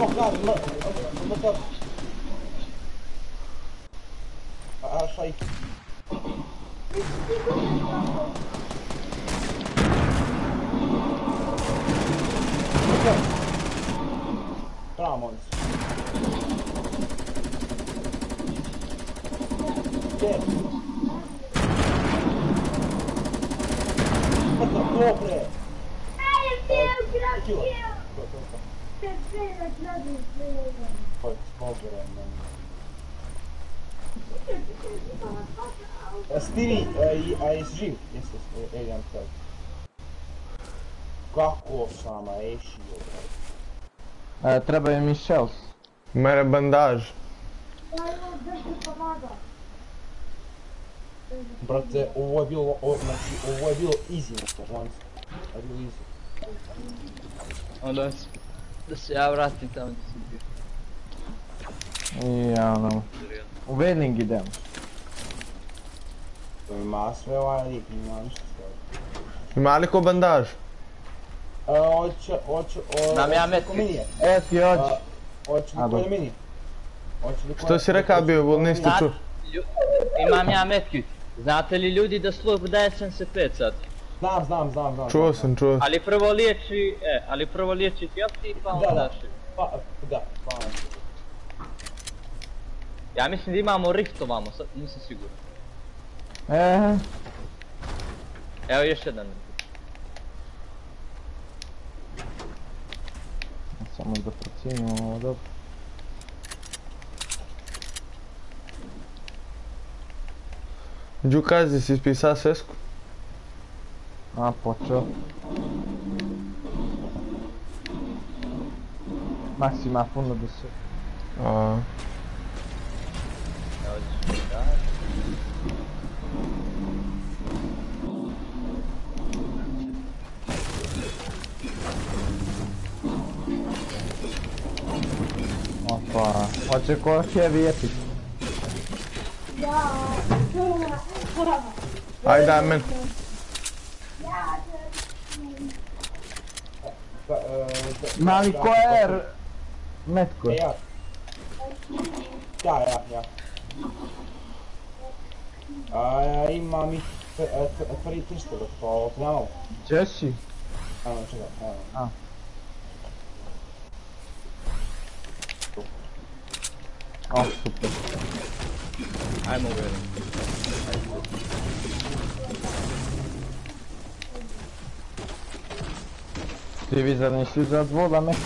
Oh god, mrtav, mrtav. A, a, šaj. Mrtav. Bravo, momci. Gdje? Mrtvo, ko bre? Kilo. To, to, to. Pojď, pobre, man. E, Stevie, e, i- a jesi živ? E, sad. Kako sam ešio, bre? E, trebaju mi shells. Mere bandaž. Brate, ovo je bilo, ovo, znači, ovo je bilo easy, znači, ovo je bilo easy. Onda s- da se ja vratim tamo gdje sam bio. I ono, u Vedling idem. To ima sve ovaj lik, ima ništa sve. Ima li ko bandaž? E, hoće, hoće, o... Znam ja liko minije. E ti hoć. A, Hoće A, liko dobro. mini. Hoće liko... Što si rekao bio, Znate, čuo? imam ja metkit. Znate li ljudi da slug daje 75 sad? Znam, znam, znam, znam. Čuo sam, čuo sam. Ali prvo liječi, e, ali prvo liječi healthy pa Da, onda da. daš. Pa, da, pa. Ja mislim da imamo rift ovamo, sad nisam siguran. E, Evo još jedan. samo da procijenimo ovo dobro. Đukazi si ispisao svesku? A, počeo. Max ima puno da se... A, Evo ću da. Opa, hoće ko heavy epic. aj daj men. Pa, e, da- Mali da- ko je R... Metko E, je. ja. Ja, ja, ja. A, ja imam i t- e, t- prvi tište, da pa otnjamo. Gdje si? Ajmo, čekaj, evo. A. O, super. Ajmo velim. Ti vi zar nisi za dvoda Metko?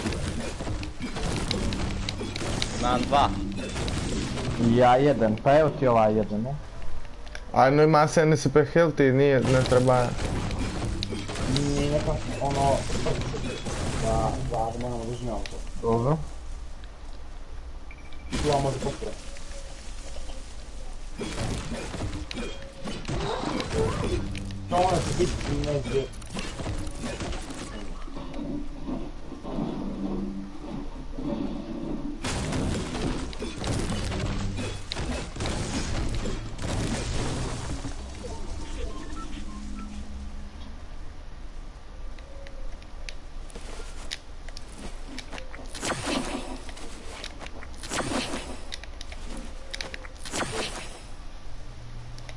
Imam dva. Ja jedan, pa evo ti ovaj jedan, ne? Aj, no ima 75 healthy, nije, ne treba. Nije neka, ono, da, da, da moramo dužni auto. Dobro. Tu vam može postoje. To mora se biti negdje.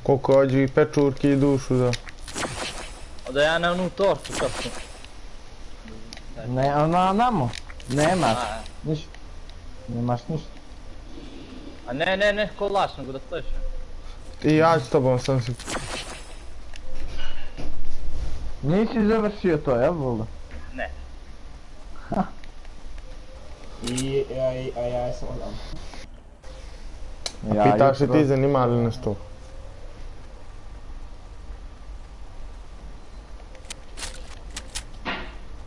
Koliko ođi i pečurki i dušu da. Onda ja na onu tortu sad sam. Ne, ona namo. Nemaš, A, ništa. Nemaš ništa. a ne, ne, ne kolač, nego da pleše. I ja s tobom sam si... Nisi završio to, jel Vulda? Ne. I, a, i, a ja sam odam. Ja Pitaš li ti zanima li nešto?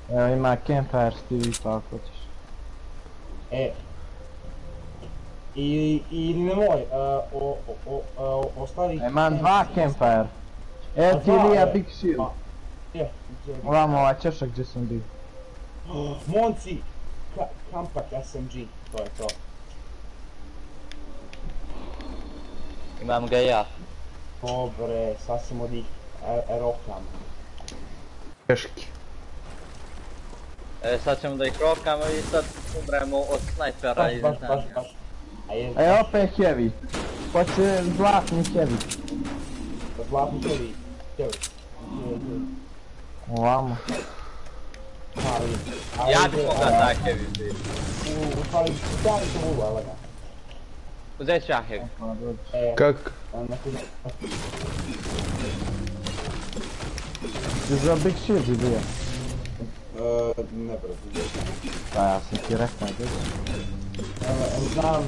Evo ima campfire Stevie pa ako hoćeš. E. I, ili nemoj, a, o, o, o, o, ostavi... Imam dva campfire. E A ti dva, Lija e. Big Shield. A. Je, je. Ovamo ova češak gdje sam bio. Monci, ka, Compact SMG, to je to. Imam ga ja. Dobre, sasvim od ih e, rokam. Teški. E, sad ćemo da ih rokamo i sad umremo od snajpera i baš, E opet heavy. Hoće zlatni heavy. zlatni čeli, čeli. Ovamo. Ja bih mogao a, taj heavy uzeti. U, stvari, stvari to mogu, ali ga. Uzet ću ja heavy. Kak? za Big Shield je? E, ne brate. Pa ja sam ti rekao, da E, Znam,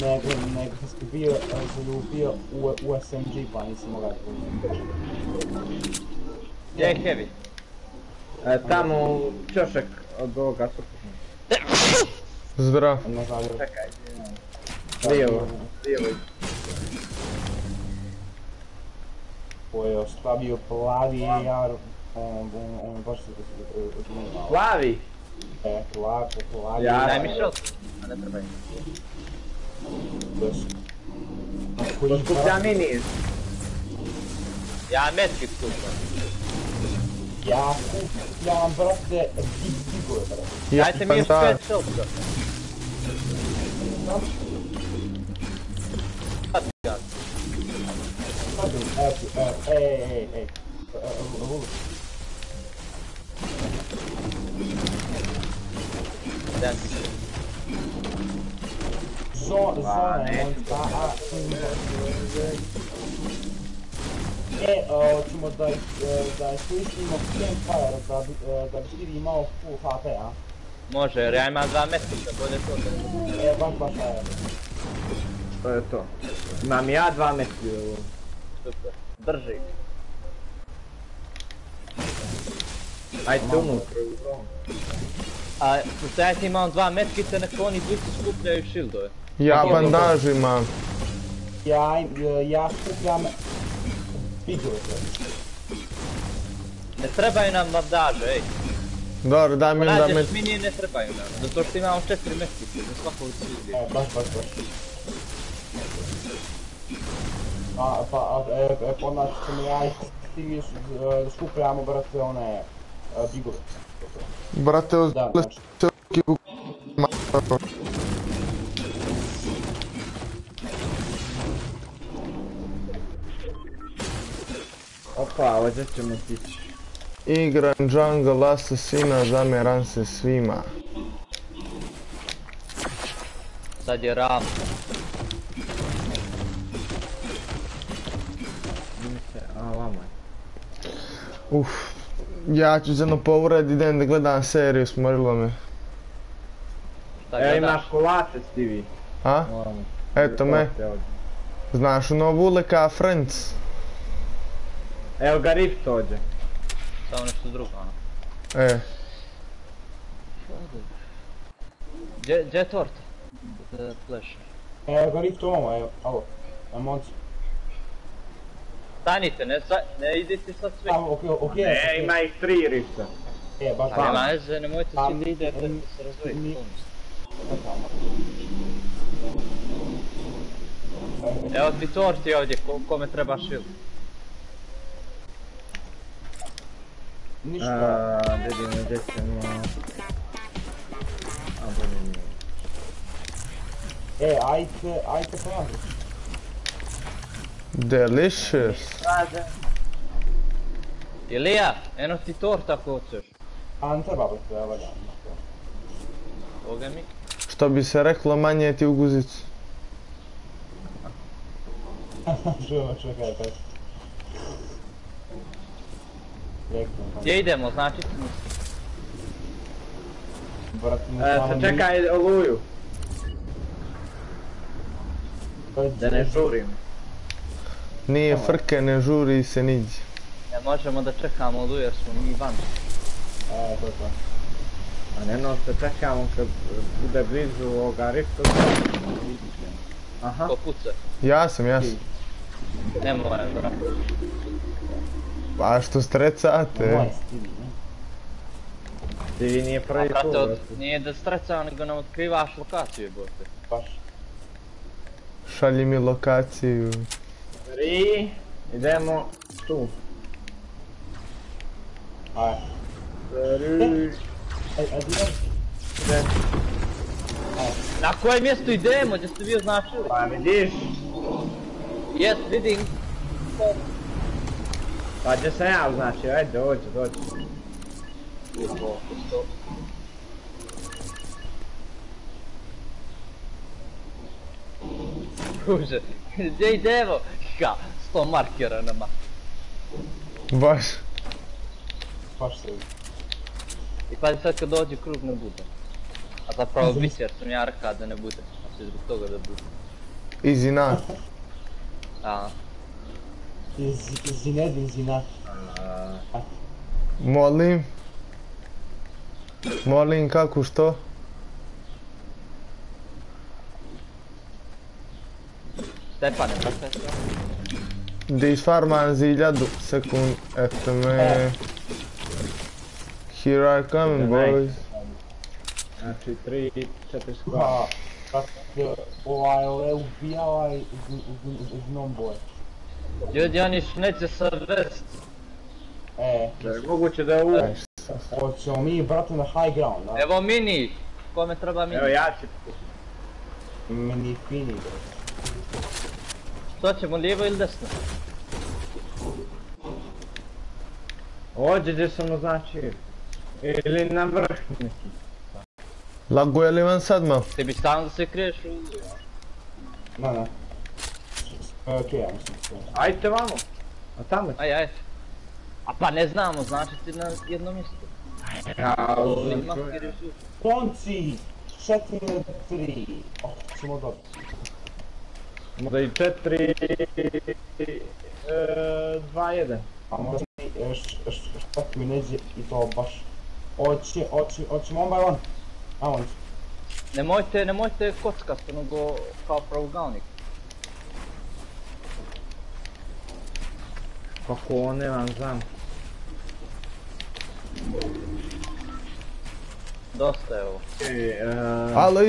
nego, nego sam e, zaljubio u, u SMG pa nisam mogao. Gdje je heavy? E, tamo čošak od ovoga suprotno. Zdrav. Čekaj. Lijevo, lijevo. je ostavio plavi jar, on, on, on baš se odmijevao. Plavi! E, plavi, plavi. Ja- Daj mi shot. A ne treba im. Koji Skuplja minis. Ja medkit skupam. Ja kupljam, brate, big bigove, brate. Ja Dajte mi još da. pet shota. Brate, e, e, ej, ej, ej. Vulu. Daj mi shot. Zona, zona, neću. a, a, E, a, hoćemo da, e, da iskoristimo campfire da bi, e, da bi Stevie imao full HP, a? Može, jer ja imam dva medkita, bolje to da... E, baš, baš, e. To je to. Imam ja dva metri ovo. Super. Drži. Ajde unutra. A, pošto ja ti imam dva medkita, neko oni dvici skupljaju shieldove. Ja bandažu imam. Ja, e, ja skupljam brate. Ne trebaju nam bandaže, ej. Dobro, daj mi onda me... Nađeš mini ne trebaju nam, zato što imamo četiri medkita za svakog cilja. E, baš, baš, baš. A, pa, a, e, e, ponaći ćemo ja i ti mi e, skupljamo, brate, one, e, bigove. Brate, uz... Da, znači. Opa, ovdje ćemo stići. Igram jungle asasina, zamjeram se svima. Sad je ram. Uf. Ja ću za jedno povredi, idem da gledam seriju, smorilo me. Šta Evo gledaš? imaš kolate, Stevie. A? Moramo. Eto me. Znaš ono vuleka Friends? Evo ga Rift ovdje. Samo nešto drugo, ono. E, Gdje, je torta? Flash. E, gori to ovo, evo, ovo. Emoci. Stanite, ne, sa, ne idite sad svi. A, okej, okej. E, ima ih tri Rifta. E, baš, baš. nema veze, nemojte svi da idete, mm, da se razdvojite. mi- Evo ti torti ovdje, ko, kome treba shield. Ništa. A, vidimo gdje ćemo... A, bolje nije. E, ajte, ajte pravi. Delicious. Ilija, eno ti torta ako hoćeš. A, ne treba biti, evo da. Boga mi. Što bi se reklo, manje ti u guzicu. Čujemo, čekaj, taj. Pa. Gdje idemo, znači? E, ni- čekaj oluju, da ne žurim. Nije frke, ne žuri se niđe. Ne možemo da čekamo odu jer smo mi van. E, to to. A ne no, se čekamo kad bude blizu ovoga Rifta. Aha. Ko puca. Ja sam, ja sam. Ne moram, bro. A što strecate? Moj stil, ne? Stevie nije A prvi put. od, brate. nije da strecao, nego nam otkrivaš lokaciju, jebote. Baš. Šalji mi lokaciju. Tri, idemo tu. Ajde. Tri, E, a di je? Na koje mjesto idemo, gdje ste vi označili? pa vidiš, Jes, vidim. pa gdje sam ja znači, ajde dođi, dođi. Kuže, gdje idemo? Ka, sto markera na mapu. Baš. Baš se I pazi sad kad dođe krug ne bude. A zapravo bit će jer sam ja rekao da ne bude. A će zbog toga da bude. Easy na. A, Zinedin Zina. Molim. Molim, kako, što? Stefane, pa šta je to? Da isfarmam za hiljadu sekund, eto me. Here I come, boys. Znači, 3, 4 skla. Ovaj ubija ovaj Znom boy. Ljudi, oni neće sa vest. E, Moguće da je u... hoćemo mi brate na high ground, da? Evo mini! Kome treba mini? Evo ja ću... Meni fini, bro. Što ćemo, lijevo ili desno? Ovdje gdje sam označio. Ili na vrh neki. Laguje li vam sad, ma? Ti bi stalno da se kriješ u... Ne, ne. Okej, ja mislim. Ajde vamo. A tamo. Aj, aj. A pa ne znamo, znači ti na jednom mjestu. Ja. Konci! 4 3 Oh, ćemo dobiti. Možda i 4... 2, 1. A možda i štakju neđe i to baš. Oći, oći, oći, one by one. Ajmo, Nemojte, nemojte kockasto, nego kao pravougalnik. Kako on nemam znam. Dosta je ovo. Eee... Alo.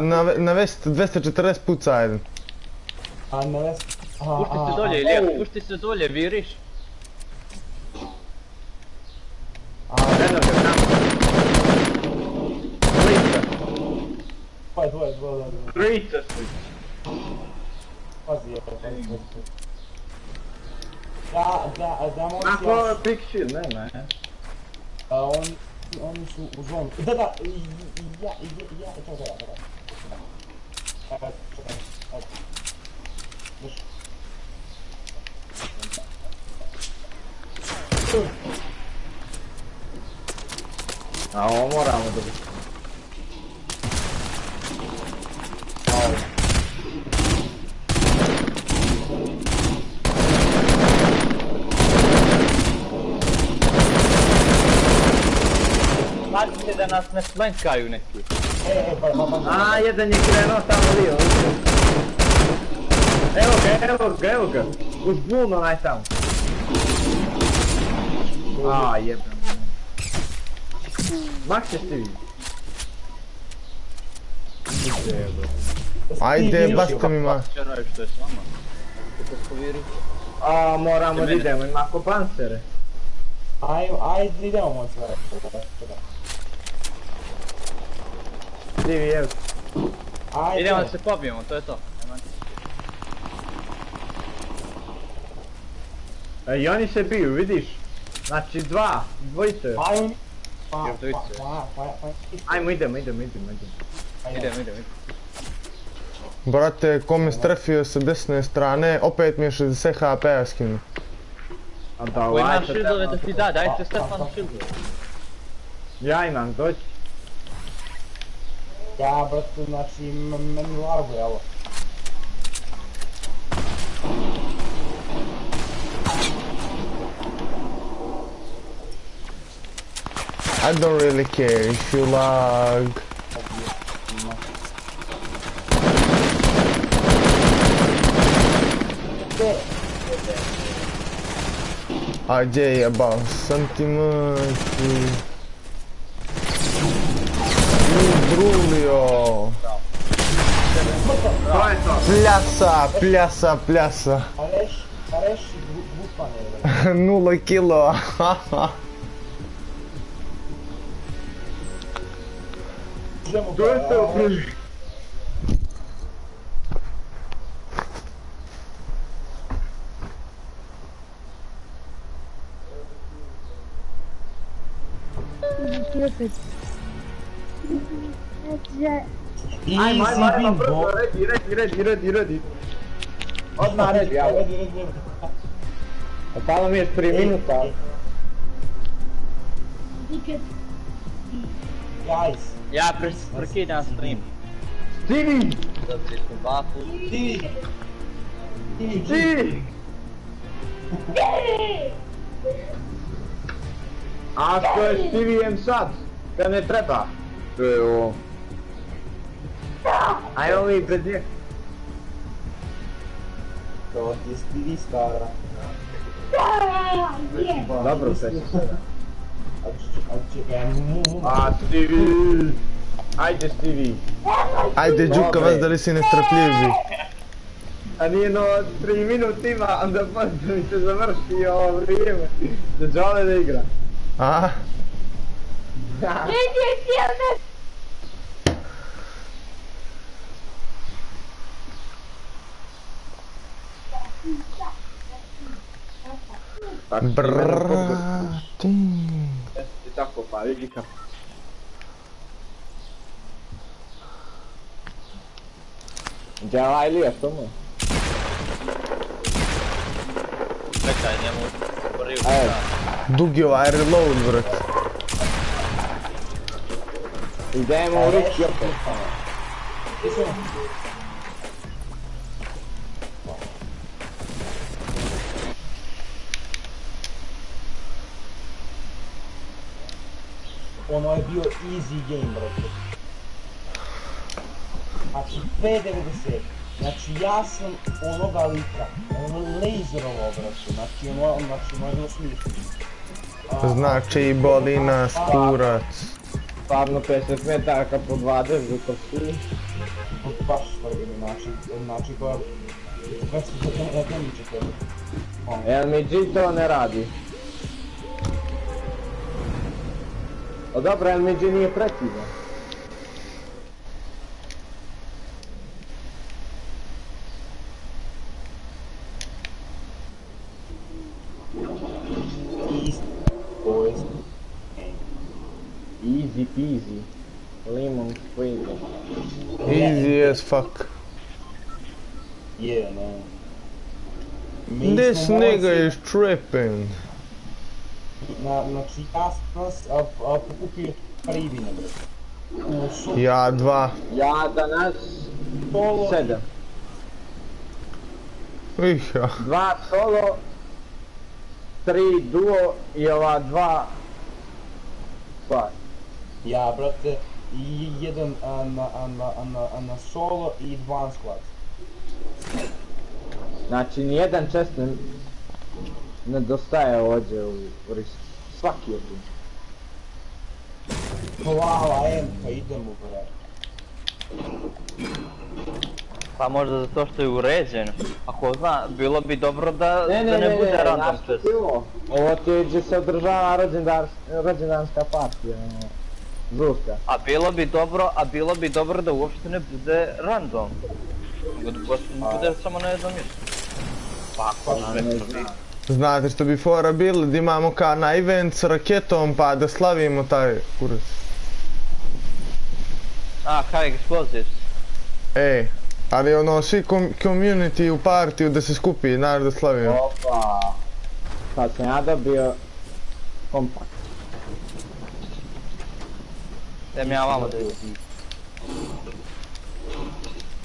Na, ve- na vest 240 puca jedan. A ne ves... A, Pušti se dolje, Ilija, pušti se dolje, viriš. A, Gledam ga tamo. Trica. dvoje, dvoje, dvoje, dvoje. Trica su. Pazi, je. Da, da, da, moći Ako ja... quick shield, nema je. A, oni, oni su u zonu. Da, da, ja, ja, čekaj, čekaj, čekaj. Čekaj, čekaj, ajde. Još. A ovo moramo dobiti. Pazite da nas ne slenkaju neki. E, e, ba, ba, ba, ba. A, jedan je krenuo tamo lijevo. Evo ga, evo ga, evo ga. Uz bun onaj tamo. A, jebem. Mak ćeš ti vidjeti. Ajde, basta mi ma. A, moramo da idemo, ima ko pancere. Ajde, ajde, idemo moj sve. Čekaj. Divi, evo. Ajde. Idemo da se pobijemo, to je to. Nema- E, I oni se biju, vidiš? Znači dva, dvojice. Ajmo. Pa, pa, Dvojice. pa, pa, pa, Ajmo, idemo, idemo, idemo, idemo. Idemo, idemo, idemo. Brate, ko me strefio sa desne strane, opet mi je 60 HP-a skinu. A da, Ko ima ovaj se šildove da ti da, dajte Stefanu šildove. Ja imam, dođi. Ja, brate, znači, meni largo je ovo. I don't really care if you lag. A gdje je jebao sam ti mrtvi? Udrulio. To je to. Je. Idemo To je to. opet. Neće. Ajmo, ajmo, ajmo, brzo, redi, redi, redi, redi, redi. Odmah redi, ja. Redi, redi, redi. Ostalo mi je 3 minuta. Guys, Ja pres- prekidam stream. Stivi! Dobili smo bafu. ti, ti, ti. Ti! A što je Stivijem sad? Kad ne treba? To je ovo. Ajmo mi bez njega. To ti je Stevie stara. Je. Dobro, sve se sada. A č- a čekaj, mu, mu, A Stivi! Ajde Stivi! Ajde, Đuka, Dobre. vas da li si nestrpljivi? A nije no 3 minuta ima, onda pa mi se završi ovo vrijeme. Da Đole da igra. A? Neće htio ne. Tako tako pa vidi kako. Gdje je ovaj Ilija, što mu? je? Čekaj, njemu prvi Ajde. Dug je ovaj reload, brat. Idemo u ruski opet. Ono je bio easy game, brate. Znači, 5.90. Znači, ja sam onoga litra, ono laserovo, brate. Znači, ono, znači, ono je bilo smišno. A, Znači i boli nas kurac. Stvarno 50 metara po 20 za to svi. Baš prvi način, znači, to je... Se to ne ne niče tebi. Ono. Jel mi G to ne radi? O dobro, jel mi G nije prekidan? Easy, boys. Easy peasy. Lemon squeezy. Easy as fuck. Yeah, man. This nigga morali- is tripping. Na, znači, ja sam nas a, a, pokupio ribine, brate. U su Ja dva. Ja danas solo sedam. Ih, ja. Dva solo, tri duo i ova dva stvar. Ja, brate, i jedan a, na, a, na, a, na, a na solo i dva squad. Znači nijedan čestin nedostaje ovdje u Risu. Svaki je tu. Hvala, em, pa idemo, brate. Pa možda zato što je uređen. Ako zna, bilo bi dobro da, da ne bude random je ovo? Ti je gdje se održava rođendanska partija, ono, Zruska. A bilo bi dobro, a bilo bi dobro da uopšte ne bude random. Da baš bude samo na jednom mjestu. Pa ako A, sve ne prvi. znam. Znate što bi fora bilo da imamo ka na event s raketom pa da slavimo taj kurac. A, high explosives. Ej, ali ono svi kom- community u partiju da se skupi, znaš da slavimo. Opa. Sad sam ja dobio kompakt. Idem ja vamo da.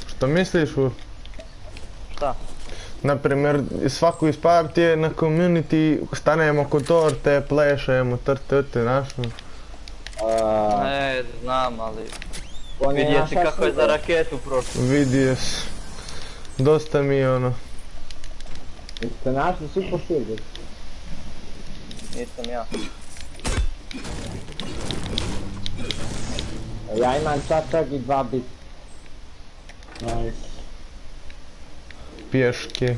Što misliš u? Naprimjer, svako iz partije na community stanemo kod torte, plešemo, trte, trte, znaš. ono. Uh, Ne, znam, ali vidio si kako je za raketu prošlo. Vidio si. Dosta mi je ono. Jeste našli svi postigli? Nisam ja. Ja imam čačak i dva bit. Nice. пешки.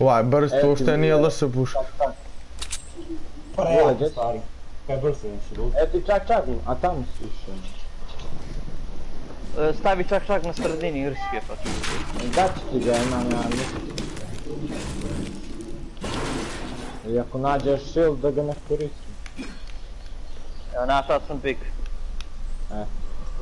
Уай, бърз, е, още не е лъса пуш. Правилно, стари. Кай бърз е, ти чак, чак, а там си ще. Стави чак, чак на средини, ирския път. Да, че ти го има, няма И ако наđеш шилд, да го не вкористи. Една, аз съм пик. Е.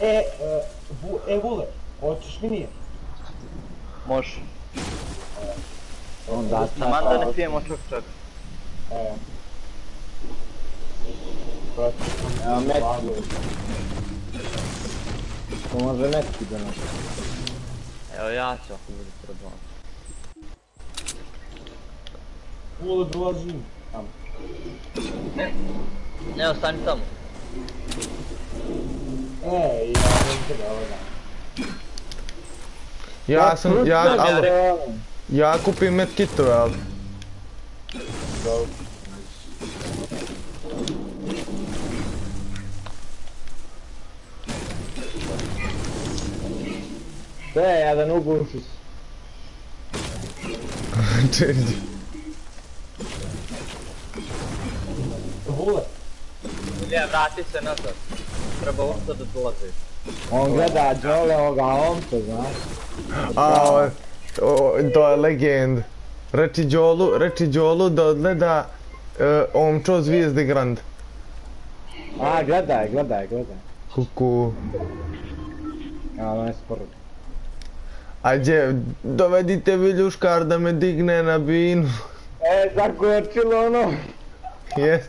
E, e, bu, e, Vule, hoćeš mi nije? Može. Onda Taman da ne pijemo čak čak. E, Evo metki. To može metki da nas. Evo ja ću ako bude problem. Vule dolazim. Ne, ostani tamo. E, ja ne ovo Ja sam, ja, rekao. ja kupim medkitove, ali... To je jedan ugušis. Čekaj. Vule, Ilija, vrati se nazad. Treba da dolazi. On gleda Đole ovoga omca, znaš. A, o, o, to je legend. Reči Đolu, reči Đolu da odgleda e, omčo zvijezde Grand. A, gledaj, gledaj, gledaj. Kuku. Ja, ne sporo. Ajde, dovedite Viljuškar da me digne na binu. E, zakočilo ono. Jes.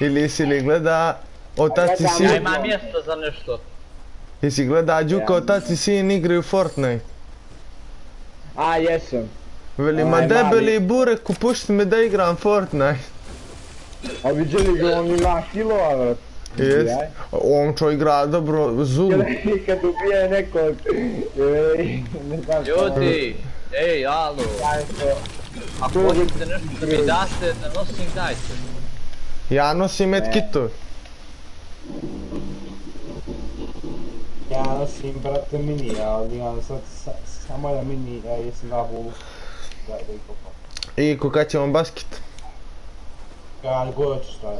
Ili si li gleda otac i sin, imam mjesto za nešto. jesi gleda Đuka otac i sin igraju Fortnite. A, jesam. Veli, ma debeli burek, pušti me da igram Fortnite. A vidjeli ga, on ima kilova, vrat. Jes. Jaj. Omčo igra dobro, Zulu. Kad ubije nekog, ne znam. Ljudi, ej, alo. Ako hoćete nešto da mi date, da nosim, dajte. Ja nosim medkitove. ja nosim, brate, mini, ali imam sad sa, samo jedan mini, ja jesam da Vulu. Da, da ih kopam. I koga ćemo basket. Ja, ali god ću šta je.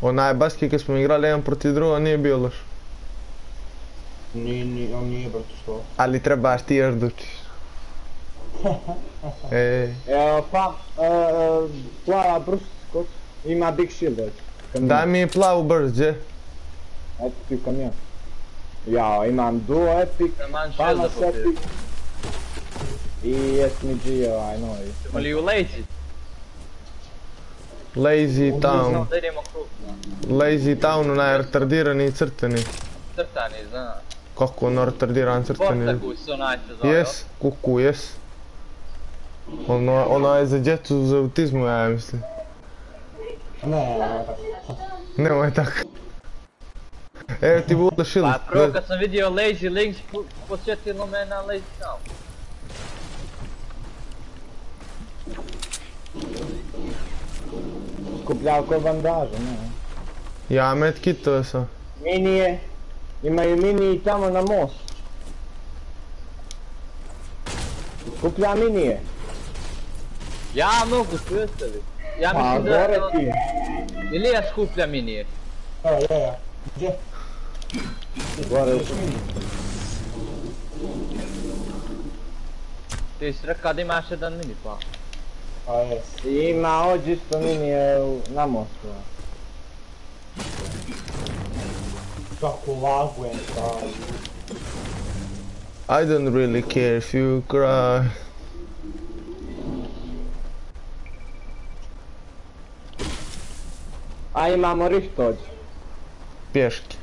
Onaj basket kad smo igrali jedan protiv druga nije bio loš. Nije, nije, on nije, brate, što? Ali trebaš ti još da učiš. E, Evo, pa, e, e, plava brst, kod? Ima big shield, već. daj mi plavu brđe. Eto ti kamion. Ja, imam duo epic, popiju. epic. I SMG ovaj novi. Ali u Lazy. Lazy Town. Znam da idemo krupno. Lazy Town, onaj retardirani crtani. Crtani, znaš. Kako ono retardiran crtani? Sportakus, onaj se zove. Jes, kuku, jes. Ono, ono je za djecu za autizmu, ja mislim. Ne, ne, ne, tako. Nemoj tako. Evo ti bude shield. Pa prvo kad sam vidio Lazy Links, po- posjetilo me na Lazy Town. Skupljao ko bandaže, ne. Ja medkitove sam. Minije, imaju mini i tamo na most. Skuplja minije. Ja mogu, čujete li? Ja Pa, mislim da... gore ti. Ilija skuplja minije. Evo, ja, ja. Gdje? Gore u Ideš mini? Ti si rekao da imaš jedan mini pa. A jes. I ima ovdje isto minije u- na mostu. Kako lagujem, stari. I don't really care if you cry. A imamo rift ovdje. Pješke.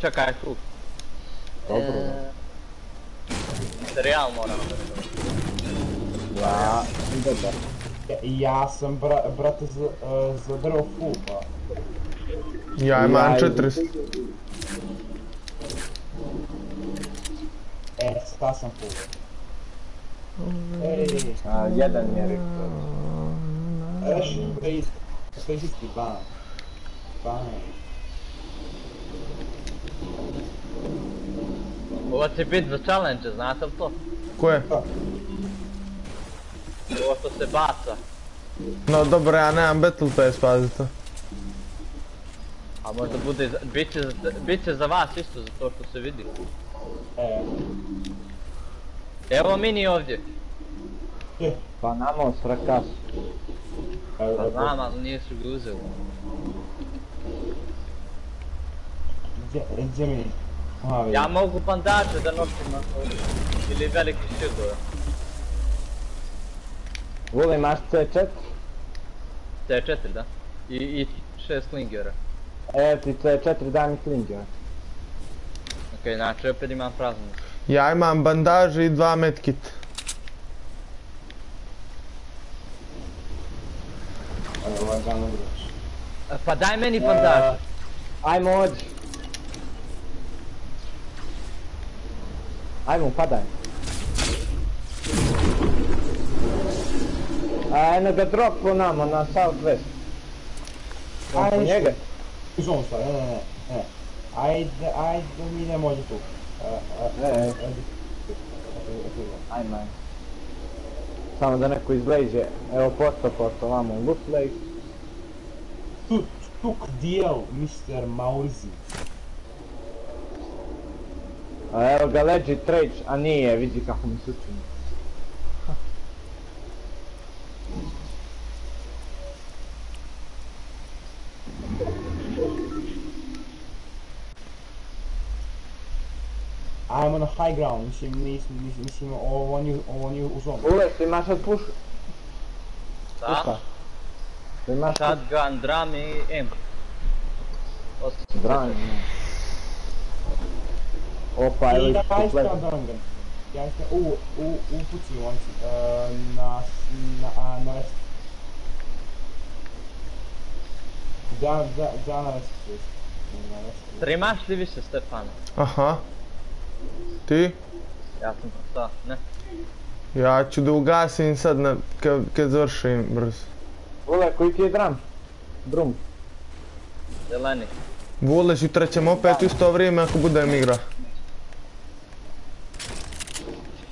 Čekaj, tu. Dobro. E, Serijal moram da Ja, dobar. Ja, sam, bra, brate, za, uh, za drvo full, pa. Ja imam Ja, 400. šta sam pulio. Ej, A, jedan je rekao. Eš, space, space ban. Ban. Ovo će biti za challenge, znate li to? Ko je? Ovo što se baca. No dobro, ja nemam Battle Pass, pazite. A možda bude, bit će, za- bit će za vas isto, za to što se vidi. Evo mini ovdje. Pa namo srakas. Evo, Pa evo, znam, ali nisu ga uzeli. gdje, mi? Ja mogu bandaže da nosim na Ili veliki šildove. Vuli, imaš C4? C4, da? I, i šest klingera. E, ti C4 daj mi. Okej, znači opet imam praznu. Ja imam bandaže i dva medkit. Pa daj meni bandaže. Ajmo ođi. Ajmo, padaj. A, eno ga drop po nama na southwest. Ajmo po Ajde, njega. U zonu stvar, ne, ne, ne, ne. Ajde, ajde, mi ne može tu. E, e, E, e. ajde. Eto, eto, eto. Ajmo, ajmo. Samo da neko izbleže. Evo posto, posto, vamo loot place. Tu, tuk dijel, Mr. Maurzi. A evo ga legit trade, a nije, vidi kako mi se učini. Ajmo na high ground, mislim, mislim, mislim, mislim, ovo nije, ovo nije u zonu. Ule, ti imaš od puš... Da? puška? Ti imaš od Shotgun, drum i M. Branje. Opa, evo ih Dungan. Ja ste, u, u, upuci on si, na, na, na vest. Da, da, da. Na vest. Trimaš li više Stefana? Aha. Ti? Ja sam šta, ne. Ja ću da ugasim sad na, kad, kad završim brzo. Ule, koji ti je dram? Drum. Zeleni. Vule, sutra ćemo opet u isto vrijeme ako budem igra.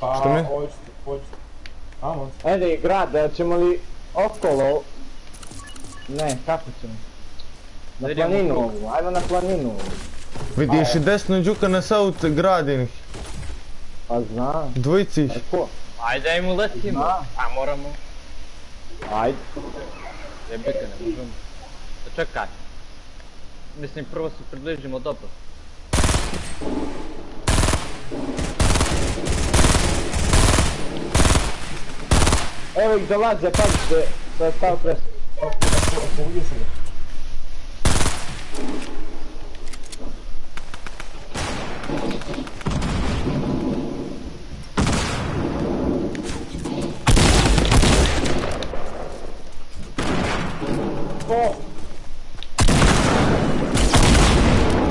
Pa, Što mi? hoćete, hoćete. Amo, Ajde, i grad, da ćemo li okolo... Ne, kako ćemo? Na planinu ovu, ajmo na planinu ovu. Видиш и десно джука не са от градинг. А зна. Двойци. Айде дай му лъски, а мора му. Айде. Не бека, не можем. Чакай. Mislim, prvo se približimo dobro. Evo ih dolaze, pazite, to je stav pres. Povidio sam ga. O,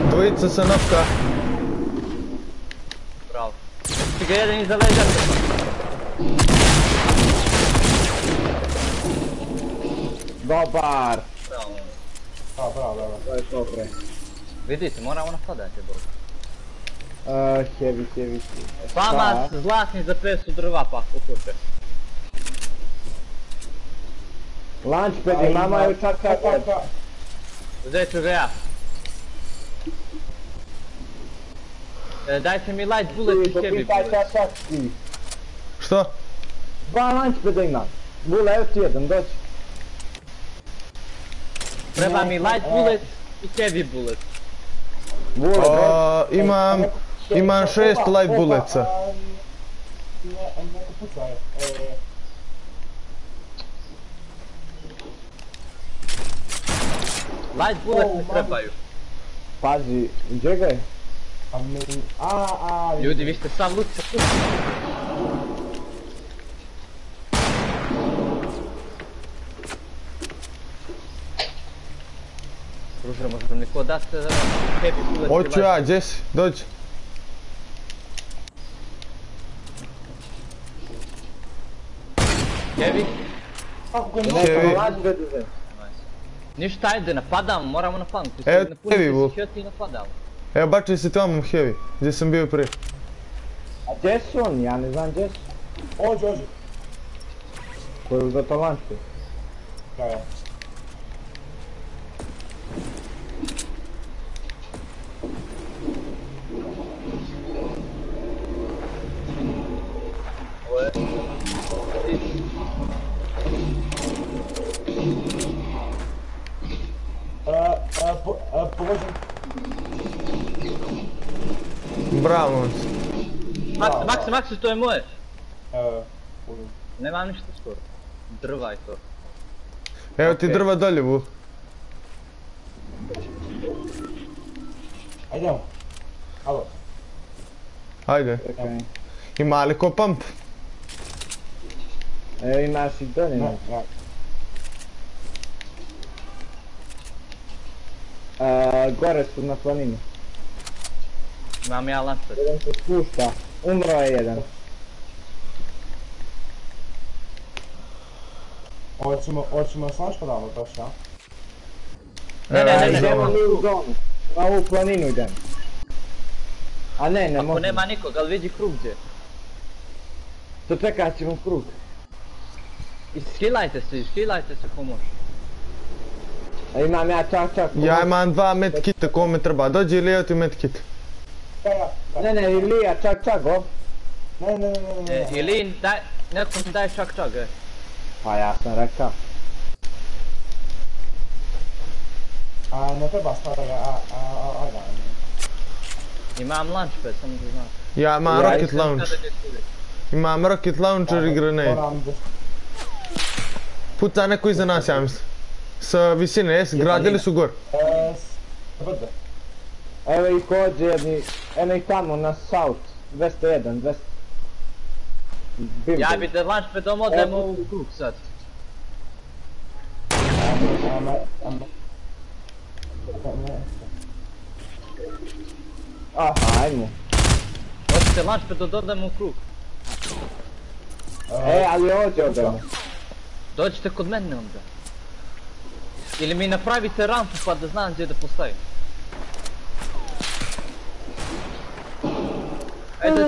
Dvojica sa nafka. Bravo. Ti ga jedan iza leđa. Dobar. Bravo. bravo, bravo, bravo. To je to bre. Vidite, moramo napadati dobro. Uh, heavy, heavy. E, Vama zlatni za pesu drva pa ako hoće. Launchpad Aj, imamo, ima- evo čak Pa, pa, sad. pa. Uzet ću ga ja. E, dajte mi light bullet i heavy Pitaj bullet. čak čak ti. Što? Dva launchpada imam. Bule, evo ti jedan, dođi. Treba mi light bullet i heavy bullet. Bule, dođi. A, imam, imam šest Opa, light opa, bulletsa. a, Ne, Light bullet me trebaju. Pazi, gdje ga je? A mi... A, a... Ljudi, vi ste sam luce. Ružer, možda nam neko dat eh, heavy bullet Hoću ja, gdje si? Dođi. Heavy? Kako pa ga može? Heavy ništa, ajde, napadamo, moramo napadnuti. E, Napunite Heavy, sjeti i napadamo. Evo, bačili se tamo heavy, gdje sam bio prije. A gdje su oni? Ja ne znam gdje su. Ođe, ođe. Koji je uzeo to lanče. Da, ja. Ovo je... E, e, po- e, pogođen. Bravo, moc. Max, Max, Max, to je moje. E, pogođen. Nemam ništa skoro. Drva i to. Evo ti drva dolje, bu. Ajdemo. Alo. Ajde. Ima li ko pump? Evo imaš i dolje. Ne, Ne. Ne. E, gore su na planini. Imam ja lancer. Jedan se spušta. Umro je jedan. Hoćemo, hoćemo slaš pa damo baš, ja? Ne, ne, ne, ne. Idemo mi u zonu. Na ovu planinu idemo. A ne, ne Ako možemo. nema nikoga, ali vidi krug gdje. To čekat ćemo krug. Iskilajte se, iskilajte se ko može. A imam ja čak čak. Ja imam dva medkita, kome treba. Dođi ili evo ti medkit. Da, ja. da. Ne, ne, Ilija, čak čak, go. Ne, ne, ne, ne, ne. E, ili daj, nekom daj čak čak, e. Pa ja sam rekao. A, ne treba stara, a, a, a, a, da. Imam launchpad, samo da znaš. Ja imam Ja rocket isto launch. Kada gdje Sa visine, jesi, gradili su gor. E. Evo ih ovdje jedni, eno ih tamo na south, 201, 200. Building. Ja bi da launchpadom odemo u krug sad. Aha, ajmo. Hoćete launchpadom da odemo u krug. E, ali ovdje odemo. Dođite kod mene onda. Ili mi napravite rampu pa da znam gdje da postavim. Ajde.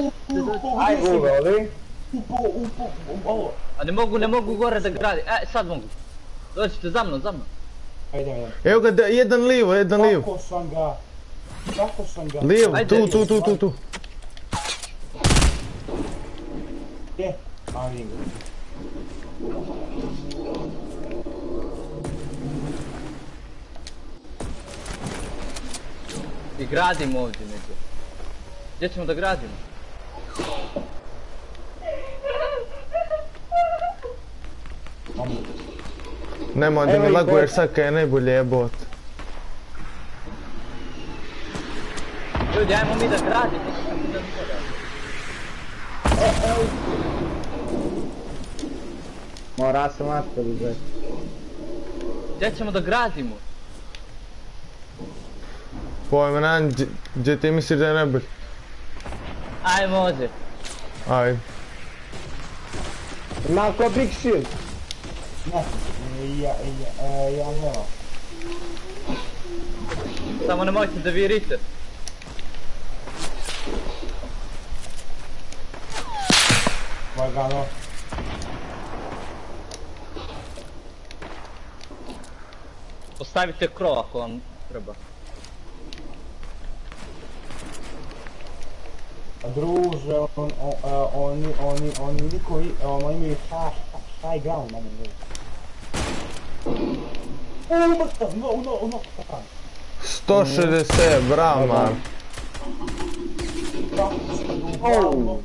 Aj, uveli. Upo, upo, ovo. A ne mogu, ne mogu gore da gradi. E, sad mogu. Dođite za mnom, za mnom. Ajde, ajde. Evo ga, da- jedan lijevo, jedan lijevo. Kako sam ga... Kako sam ga... Lijevo, tu, tu, tu, tu, tu. Gdje? A, vidim ga. I gradimo ovdje negdje. Gdje ćemo da gradimo? Nemoj da mi laguješ sad kad je najbolje jebot. Ljudi, ajmo mi da gradimo. Mora se mačka uzeti. Gdje ćemo da gradimo? Ti misliš da je najbolje? Ajmo ovdje. Ajde. Ima ko big shield. Ne. Ja, ja, e, ja nemam. Samo nemojte da virite. Lagano. Postavite krov ako vam treba. Druže, on, on, e, oni, oni, oni niko, i- ono, imaju high, high ground na mene. O, mrtav, no, no, no, no. 160, bravo man. Kako se Oh.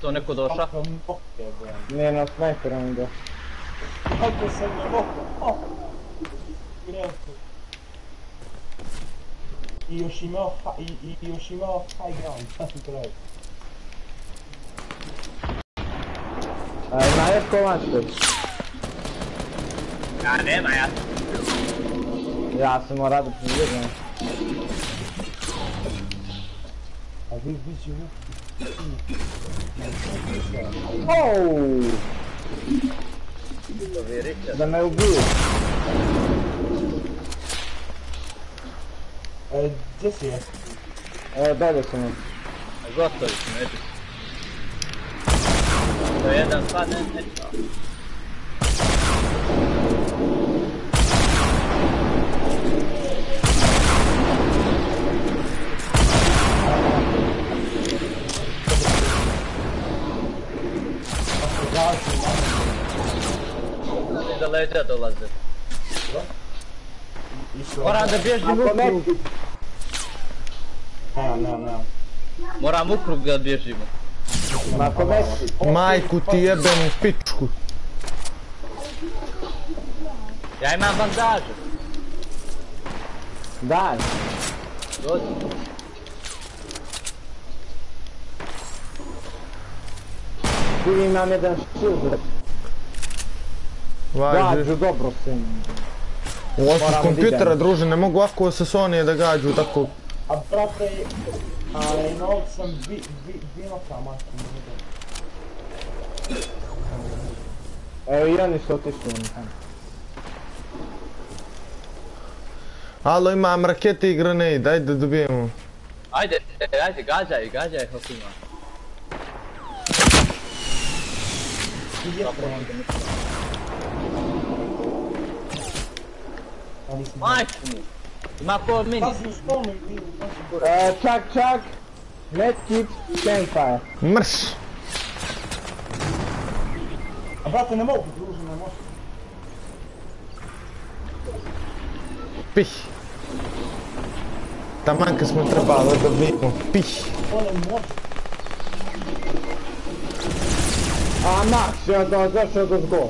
To neko doša? Kako. Nije na sniperom ga. Kako se ne nokte, oh. Greko. I još imao, ha- i, i, i još imao high ground, kraj. A ima još ko lančka. Ja nema, ja. Ja sam morao da priđem. A vi, vi će u... Oh! leđa. Da me ubiju. E, gdje si je? Evo dalje sam. Gotovi smo, eto. To je jedan sad, ne, ne, Iza leđa dolaze. Išao. Moram da bježim u krug. Nemam, nemam, nemam. Moram u krug da bježimo. Na konekciji. Majku ti jebem u pičku. Ja imam bandažu. Daj. Dođi. Tu imam jedan shield. Vađe. Gađu dobro sam. Ovo su Moram kompjutera druže, ne mogu ovako sa Sony da gađu tako. A brate, a imao sam dvi, dvi, dvi noka, majko. mi je Evo i oni su otišli. tamo. Alo, imam rakete i grenade, ajde da dobijemo. Ajde, ajde, gađaj, gađaj kako ima. Majku. Ima ko mi, znači, E, čak, čak. Medkit, campfire. Mrš! A brate, ne mogu, druže, ne mogu. Pih! Taman kad smo trebali da dobijemo, pih! A Max, ja da zašao do zgo.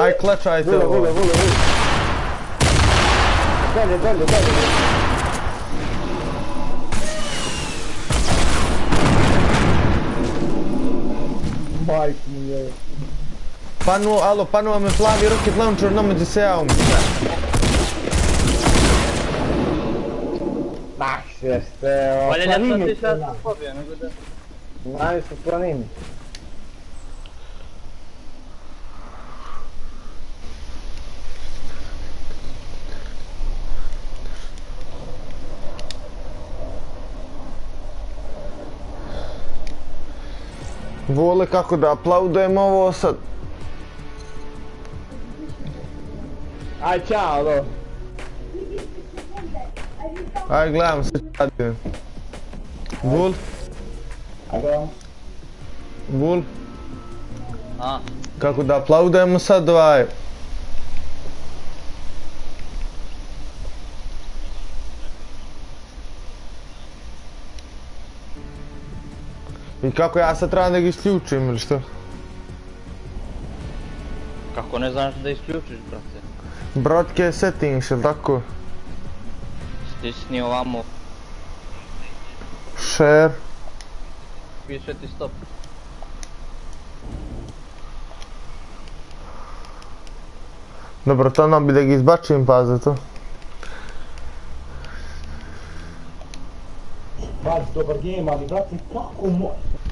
Aj, klečajte Vule, ovo. vule, vule, vule. Dalje, dalje, dalje. Majku mi je. Panu, alo, panu vam je plavi rocket launcher, nama gdje se ja umim. Max, jeste, o, Bolje da sam planini. ti sad pobio, nego da... Nani su Vole kako da aplaudujem ovo sad. Aj, čao, do. Aj, gledam se čadi. Vul, Vul, A, kako da aplaudujemo sad ovaj. I kako ja sad trebam da ga isključim ili što? kako ne znaš da isključiš, brate? Broadcast settings, ili tako? Stisni ovamo, Share. piše ti stop. Dobro, to nam bi da ga izbačim, pa za to. Baš dobar game, ali brate, kako može?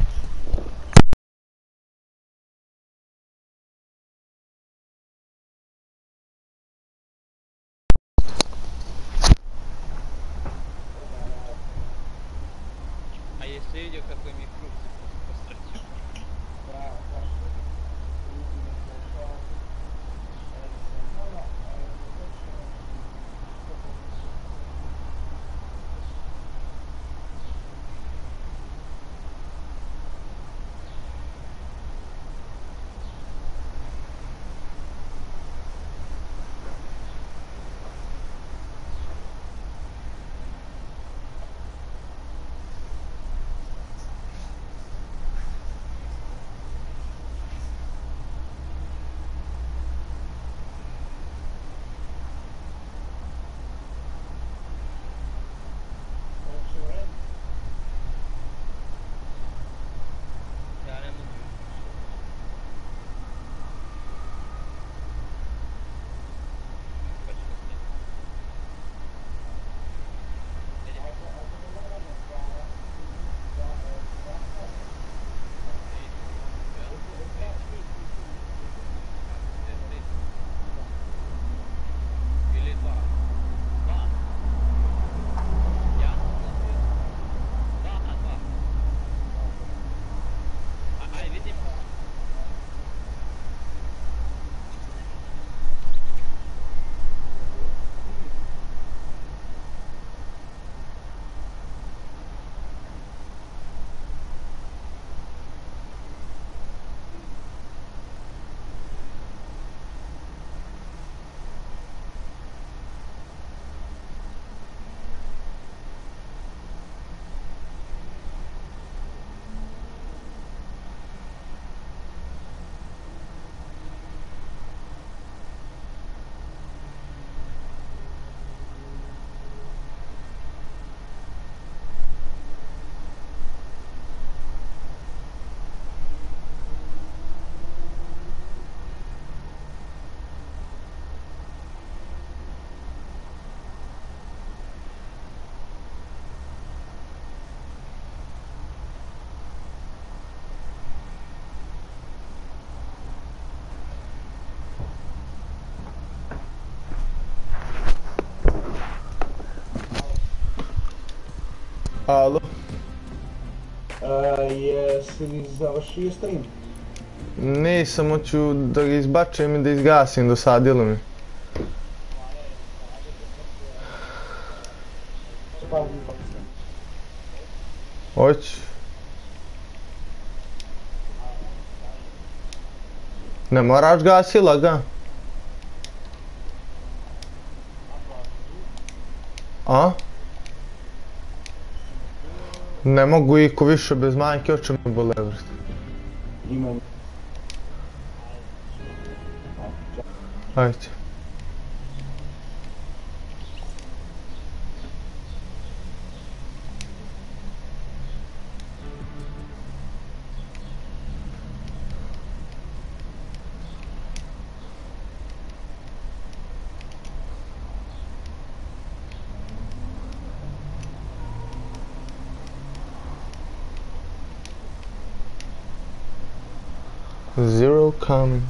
Alo? Jesi li završio stream? Nisam, hoću da ga izbačem i da izgasim, dosadilo mi. Hoću. Ne moraš gasila ga. A? Ne mogu iko više bez majke, oče me bole vrst. Imam. Ajde. coming.